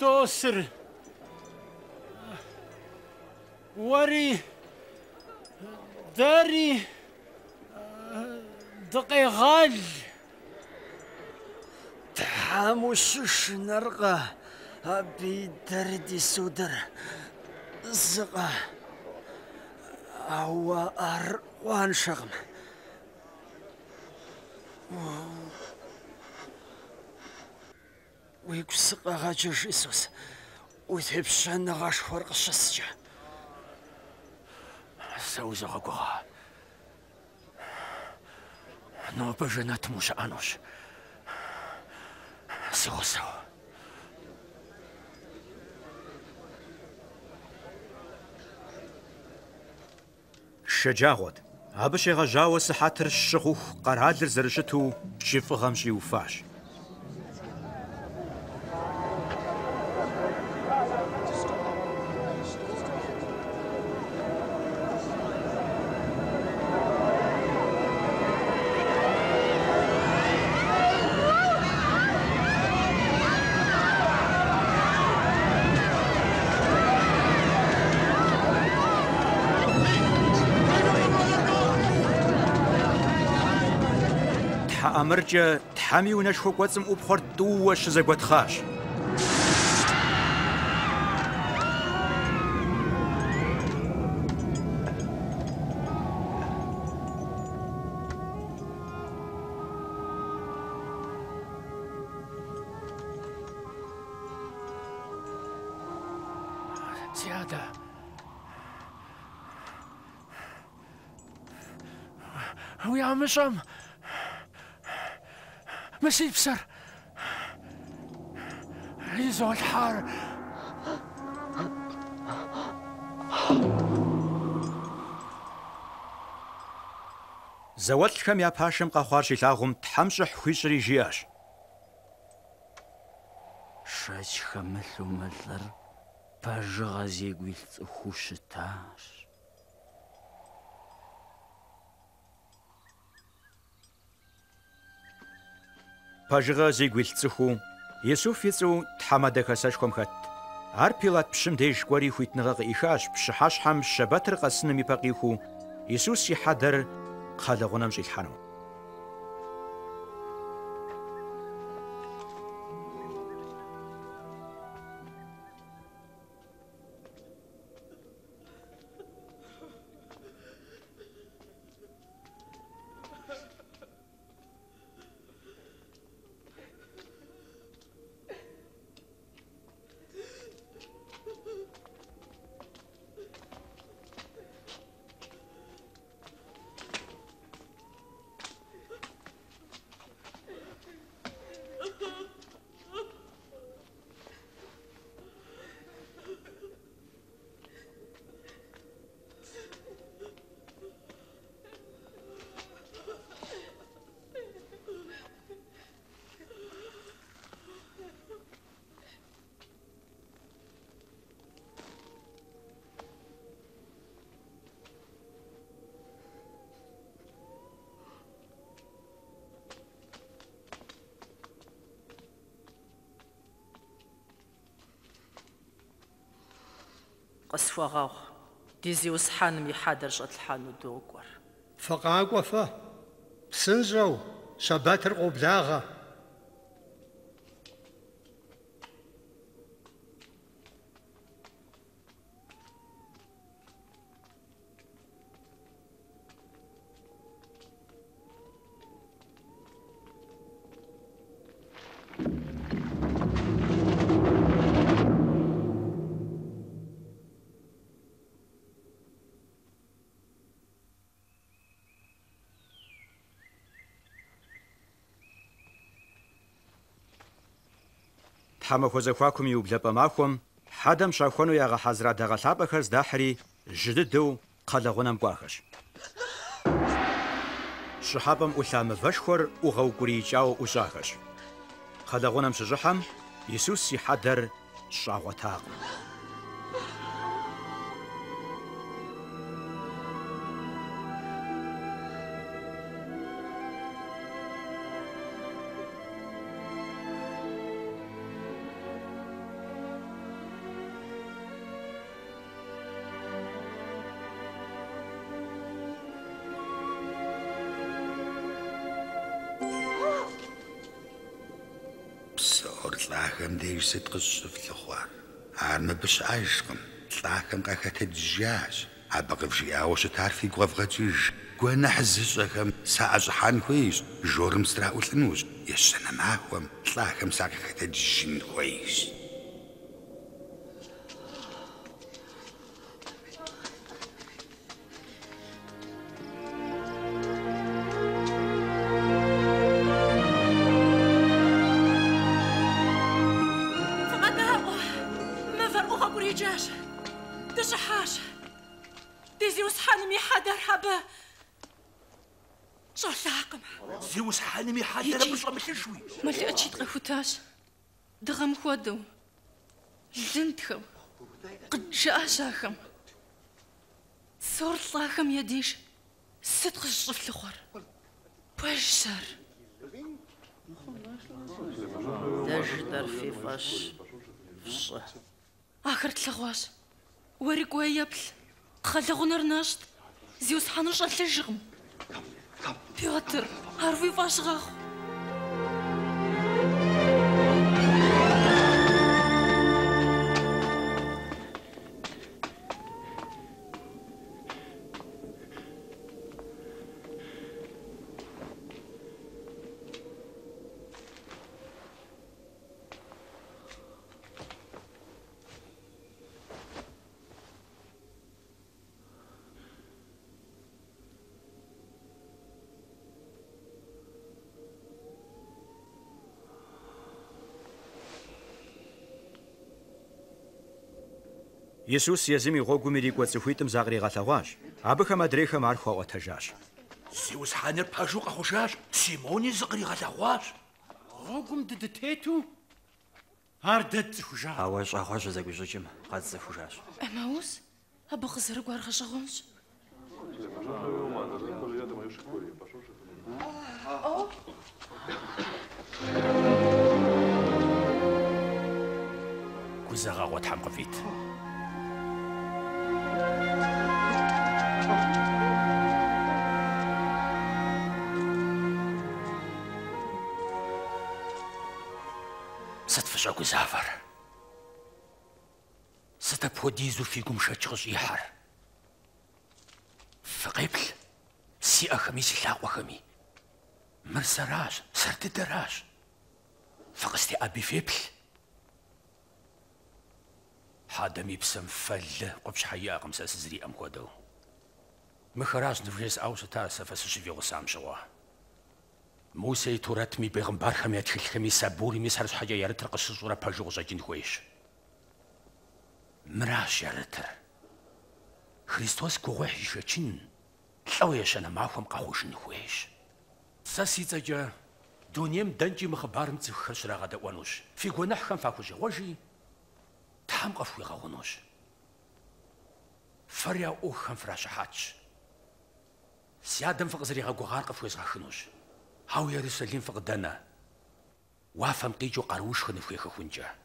خريستوسر وري داري دقيغال تحاموشش نرقى أبي دردي سودر. زقا أو أروان شغم. исыҟаӷаџьы Иисус, уи дҳәыԥшшаны ӷашхәар ҟшысџьа. Саузаӷагәаға. Нобы жена тмуша ануш. Сығысау. шэджагъуэт. Абы щегъэжьауэ сыхьэтыр щыгъуху къэралыр зэрыщыту жыфӀыгъэм щӀиуфащ. كا تحامي ونشفو قواتم أبخار دواش زاقوات خاش Some. مسيب سر يزول حار Зауэлӏхэм я пашэм къэхъуар щилъагъум Тхьэм щӏыхь хуищӏри жиӏащ. шэч хэмылъу мылӏыр пэжыгъэ зегуилъ цӏыхуу щытащ. пажига зигвилцэхүү Есүф физүү тамадэхасаш хомхат ар пилат пшим дэш гори хуйтнага ихаш пшхаш хам шабатр гасны мипагихүү Иисус и хадар халагунам жилхану. Къысхуэгъэгъу. Ди зиусхьэным и хьэдэр щӀэтлъхьэну докӀуэр. Фыкъакӏуэ фэ. Псынщӏэу, щабэтыр къоблагъэ. Тхьэмахуэ зэхуакум и ублапӏэ махуэм хьэдэм щахуэну ягъэхьэзыра дагъэлъапӏэхэр здахьри жьы дыдэу кхъэлэгъунэм кӏуахэщ. Щыхьэпӏэм ӏулъа мывэшхуэр ӏугъэукӏурийкӏауэ ӏущӏахэщ. Кхъэлэгъунэм щыщӏыхьэм Исус и хьэдэр щӏагъуэтакъым. يستقص في الأخوان عارنا بس عايشكم تلاكم قاكت الجاج عبقب شي آوش تعرفي قوف غتيج قوانا حزيزكم ساعة جحان كويس جور مسرع وثنوش يشنا معهم تلاكم ساقا قاكت Сәғынырын ашт, зеус хануш атлы жығым. Петр, арвы. یسوس یه زمی غوگو میری گوه چفویتم زاغری غطاواش آبه خم ادره خم ارخو آقا تجاش سیوز حانر پاشو قخوشاش سیمونی زاغری غطاواش غوگو مده ده تیتو هر ده چفوشا آواش آخواش زاگوشو چیم قد زفوشاش اما اوز آبه خزر گوار خشا خونش هم قفید Ստվշակու զավար, ստը պոդի զուվիգում շաչխոս իհար, վղեպլ սի ախմի սի լաղ ախմի, մր սարաշ, սրդը դրաշ, վղստի աբի վեպլ, حادمی بسم فل قبش حیا قمس اسزری ام کدو مخراس نفیس اوس تا سفس شوی غسام شوا موسی تورت می پیغمبر خمیت خیل خمی سبوری می سرس حیا یارتر قصص زورا پجو غزاجین خویش مراش یارتر خریستوس کوغوحی شچین لویش أنا ماخم قاوش نخویش ساسی تجا دونیم دنجی مخبارم تخش راغدا وانوش في قناح خم فاكوش وجي гуэныхьхэм фахужьэгъуэжи Тхьэм къэфхуигъэгъунущ. Фэр я ӏуэхухэм фращыхьэтщ. Си адэм фыкъызэригъэгугъар къыфхуезгъэхынущ. Ауэ Иерусалим фыкъыдэнэ. Уафэм къикӏыу къаруушхын фхуехыхункӏэ.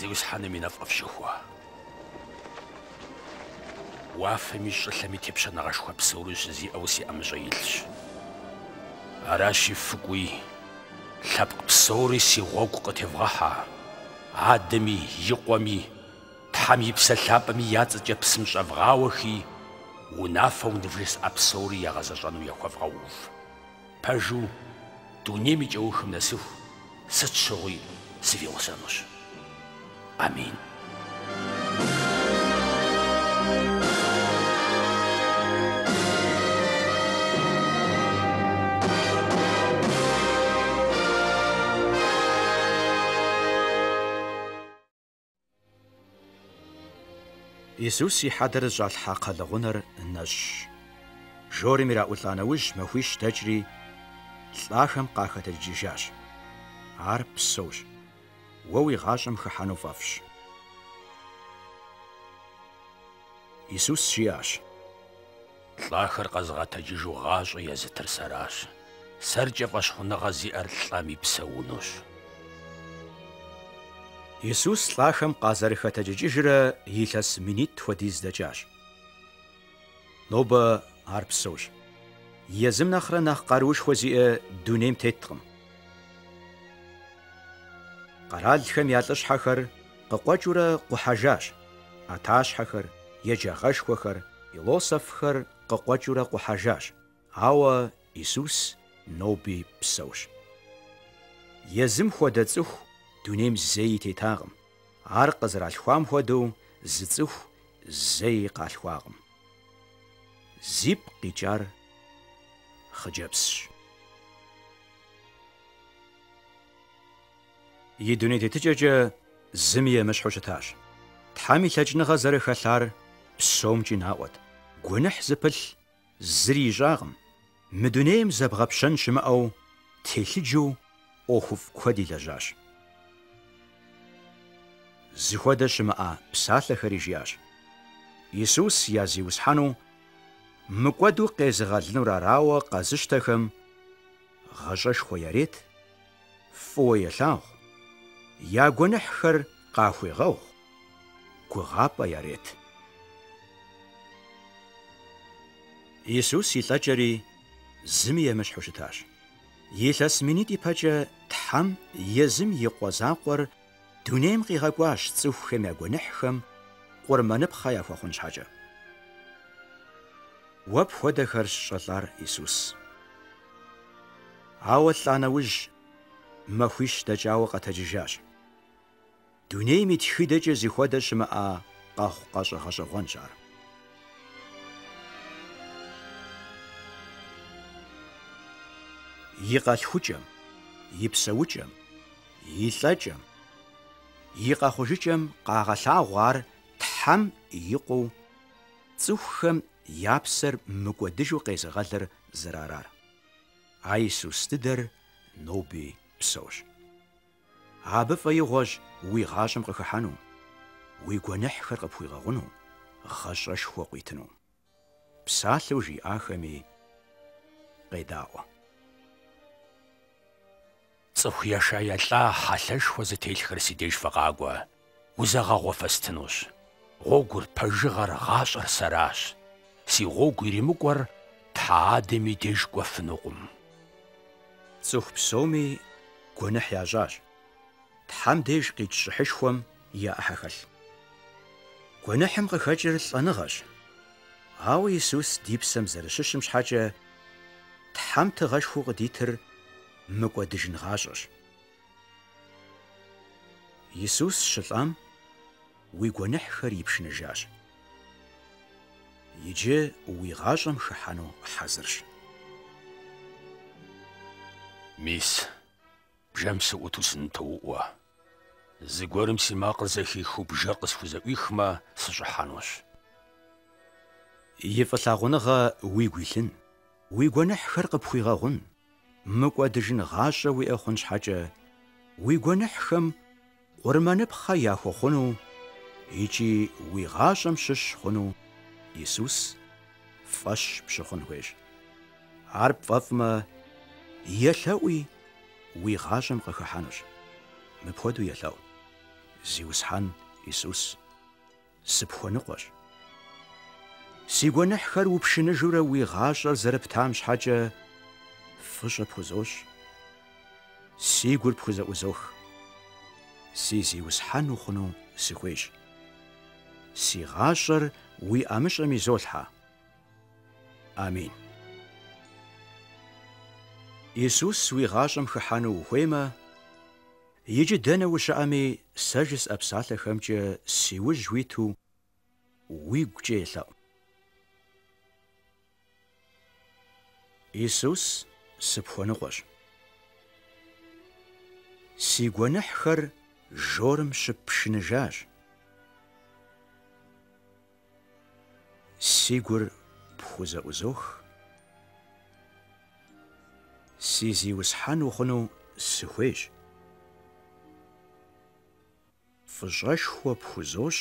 Zeus ханыминав овшихуа. Уафэми шэлэми тепшанагашхуа псоруш зи ауси амжаилш. Араши фукуи лапк псори си гъуэгу къытевгъэхьа. Адэми, икъуэми, тхьэм и псэлъапӏэми я цӏэкӏэ псым щӏэвгъауэхи унафэу нывжесӏэ псори ягъэзэщӏэну яхуэвгъэув. Пэжу дунейм и кӏэухым нэсыху сыт щыгъуи сывигъусэнущ. Амин. Иисус и хьэдэр щӏалъхьа кхъэлыгъунэр нэщӏщ. Жорым ираӏулӏа нэужь махуищ дэкӏри лӏахэм къахэтэджыжащ. Ар псэущ. Уэ уи гъащӏэм хыхьэну фӏэфӏщ. Иисус жиӏащ. Лӏахэр къэзгъэтэджыжу гъащӏэ езытыр сэращ. Сэркӏэ фӏэщхъуныгъэ зиӏэр лӏэм и псэунущ. Иисус лӏахэм къазэрыхэтэджыжрэ илъэс минит хуэдиз дэкӏащ. Нобэ ар псэущ. Езым нэхърэ нэхъ къарушхуэ зиӏэ дунейм теткъым. Къэралхэм я лӏыщхьэхэр къыкъуэкӏыурэ къухьэжащ. Ӏэтащхьэхэр, еджагъэшхуэхэр, философхэр къыкъуэкӏыурэ къухьэжащ. Ауэ Иисус ноби псэущ. Езым хуэдэ цӏыху дунейм зэи тетакъым. Ар къызэралъхуам хуэдэу зы цӏыху зэи къалъхуакъым. Зипӏ къикӏар хъыджэбзщ. И дуней тетыкӏэкӏэ зыми емыщхьу щытащ. Тхьэм и лъэкӏыныгъэ зэрыхэлъар псомкӏи наӏуэт. Гуэныхь зыпылъ зыри ищӏакъым. Мы дунейм зэбгъэпщэн щымыӏэу телъыджэу ӏуэхуфӏ куэд илэжьащ. Зыхуэдэ щымыӏа псалъэхэри жиӏащ. Иисус язиусхьэну мыкӏуэду къезыгъэлынур арауэ къэзыщтэхэм гъэщӏэшхуэ ярет, фӏыуэ елъагъу, я гуэныхьхэр къахуегъэгъу, гугъапӏэ ярет. Иисус илӏэкӏэри зыми емыщхьу щытащ. Илъэс минит ипэкӏэ Тхьэм езым и къуэ закъуэр дунейм къигъэкӏуащ цӏыхухэм я гуэныхьхэм къурмэныпхъэ яхуэхъун щхьэкӏэ. Уэ пхуэдэхэр щӏэлӏар Иисус. Ауэ лӏа нэужь махуищ дэкӏауэ къэтэджыжащ. Дүнэми тхидэж зихвадэшм а гах гаш хаш хончар. Игалхучам, ипсаучам, илажам, игахушичам гагалаагуар тхам иқу цүххэм япсэр мыкӏуэдыжу къезыгъэлыр зэрарар. А Иисус дыдэр ноби псош. Абы фӏэигъуэщ уи гъащӏэм къыхыхьэну, уи гуэныхьхэр къыпхуигъэгъуну, гъэщӏэшхуэ къуитыну. Псалъэу жиӏахэми къедаӏуэ. Цӏыху яша ялӏа хьэлъэшхуэ зытелъхэр си деж фыкъакӏуэ. Узэгъэгъуэ фэстынущ. Гъуэгур, пэжыгъэр, гъащӏэр сэращ. Си гъуэгу иримыкӏуэр Тхьэ адэм и деж кӏуэфынукъым. Цӏыху псоми гуэныхь ящӏащ. тхам дэж гэж хашхвам я хахал. Гөнэхэм гахажрал анагаш. Аав Иесус дипсэм зэршишм шхажа тхамт гашхуг дитэр мөгөдөж нгаашш. Иесус шилам уи гөнэхэр ипшнэжаш. Ижэ уи гашам шхану хазарш. Мис Жэмс утусн тууа. Зыгуэрым си макъыр зэхихыу бжэр къысхузэӏуихмэ, сыщӏыхьэнущ. И фӏылъагъуныгъэ уигу илъын, уи гуэныхьхэр къыпхуигъэгъун, мыкӏуэдыжын гъащӏэ уиӏэ хъун щхьэкӏэ, уи гуэныхьхэм къурмэныпхъэ яхуэхъуну икӏи уи гъащӏэм щыщ хъуну Иисус фӏэщ пщыхъун хуейщ. Ар пфӏэфӏмэ, елъэӏуи уи гъащӏэм къыхыхьэнущ. Мыпхуэдэу елъэӏу. Зиусхан Иисус сыпхуэныкъуэщ. Си гуэныхьхэр упшыныжурэ уи гъащӀэр зэрыптам щхьэкӀэ фӀыщӀэ пхузощ. Си гур пхузэӀузох. Си зиусхьэн ухъуну сыхуейщ. Си гъащӀэр уи ӀэмыщӀэм изолъхьэ. Амин. Иисус уи гъащӀэм хыхьэну ухуеймэ, иджы дэнэ ущыӀэми сэ жысӀэ псалъэхэмкӀэ си ужь уиту уигукӀэ елъэӀу. Иисус сыпхуэныкъуэщ. Си гуэныхьхэр жорым щыппшыныжащ. Си гур пхузэӀузох. Си зиусхьэн ухъуну сыхуейщ. Фӏыщӏэшхуэ пхузощ.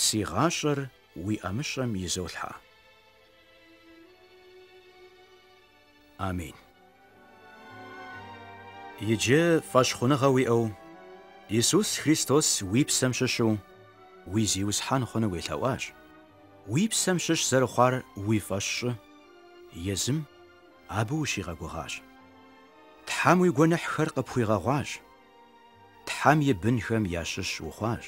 Си гъащӏэр уи ӏэмыщӏэм изолъхьэ. Амин. Иджы фӏэщхъуныгъэ уиӏэу, Иисус Христос уи псэм щыщу, уи зиусхьэн хъуну уелъэӏуащ. Уи псэм щыщ зэрыхъуар уи фӏэщ щӏы, езым абы ущигъэгугъащ. Тхьэм уи гуэныхьхэр къыпхуигъэгъуащ. Тхьэм и бынхэм ящыщ ухъуащ.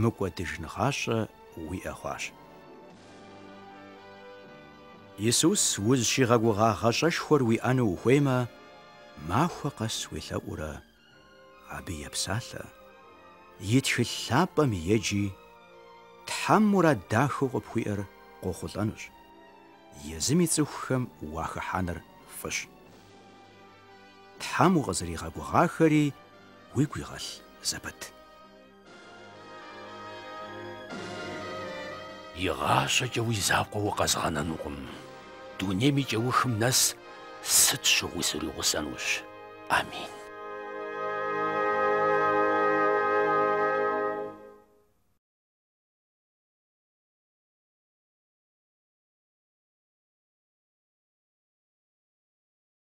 Мыкӏуэдыж ныгъащӏэ уиӏэ хъуащ. Иисус узщигъэгугъа гъэщӏэшхуэр уиӏэну ухуеймэ, махуэ къэс уелъэӏурэ, абы епсалъэ. И тхылъ лъапӏэм еджи, Тхьэм мурад дахэу къыпхуиӏэр къохъулӏэнущ. Езым и цӏыхухэм уахыхьэныр фӏыщ. Тхьэм укъызэригъэгугъахэри Уиггүй гал забат. Ягаашаа юу заахгүй газгаана нугум. Дүнэмий жавхым нас сэт шугуйсруу гусануш. Амин.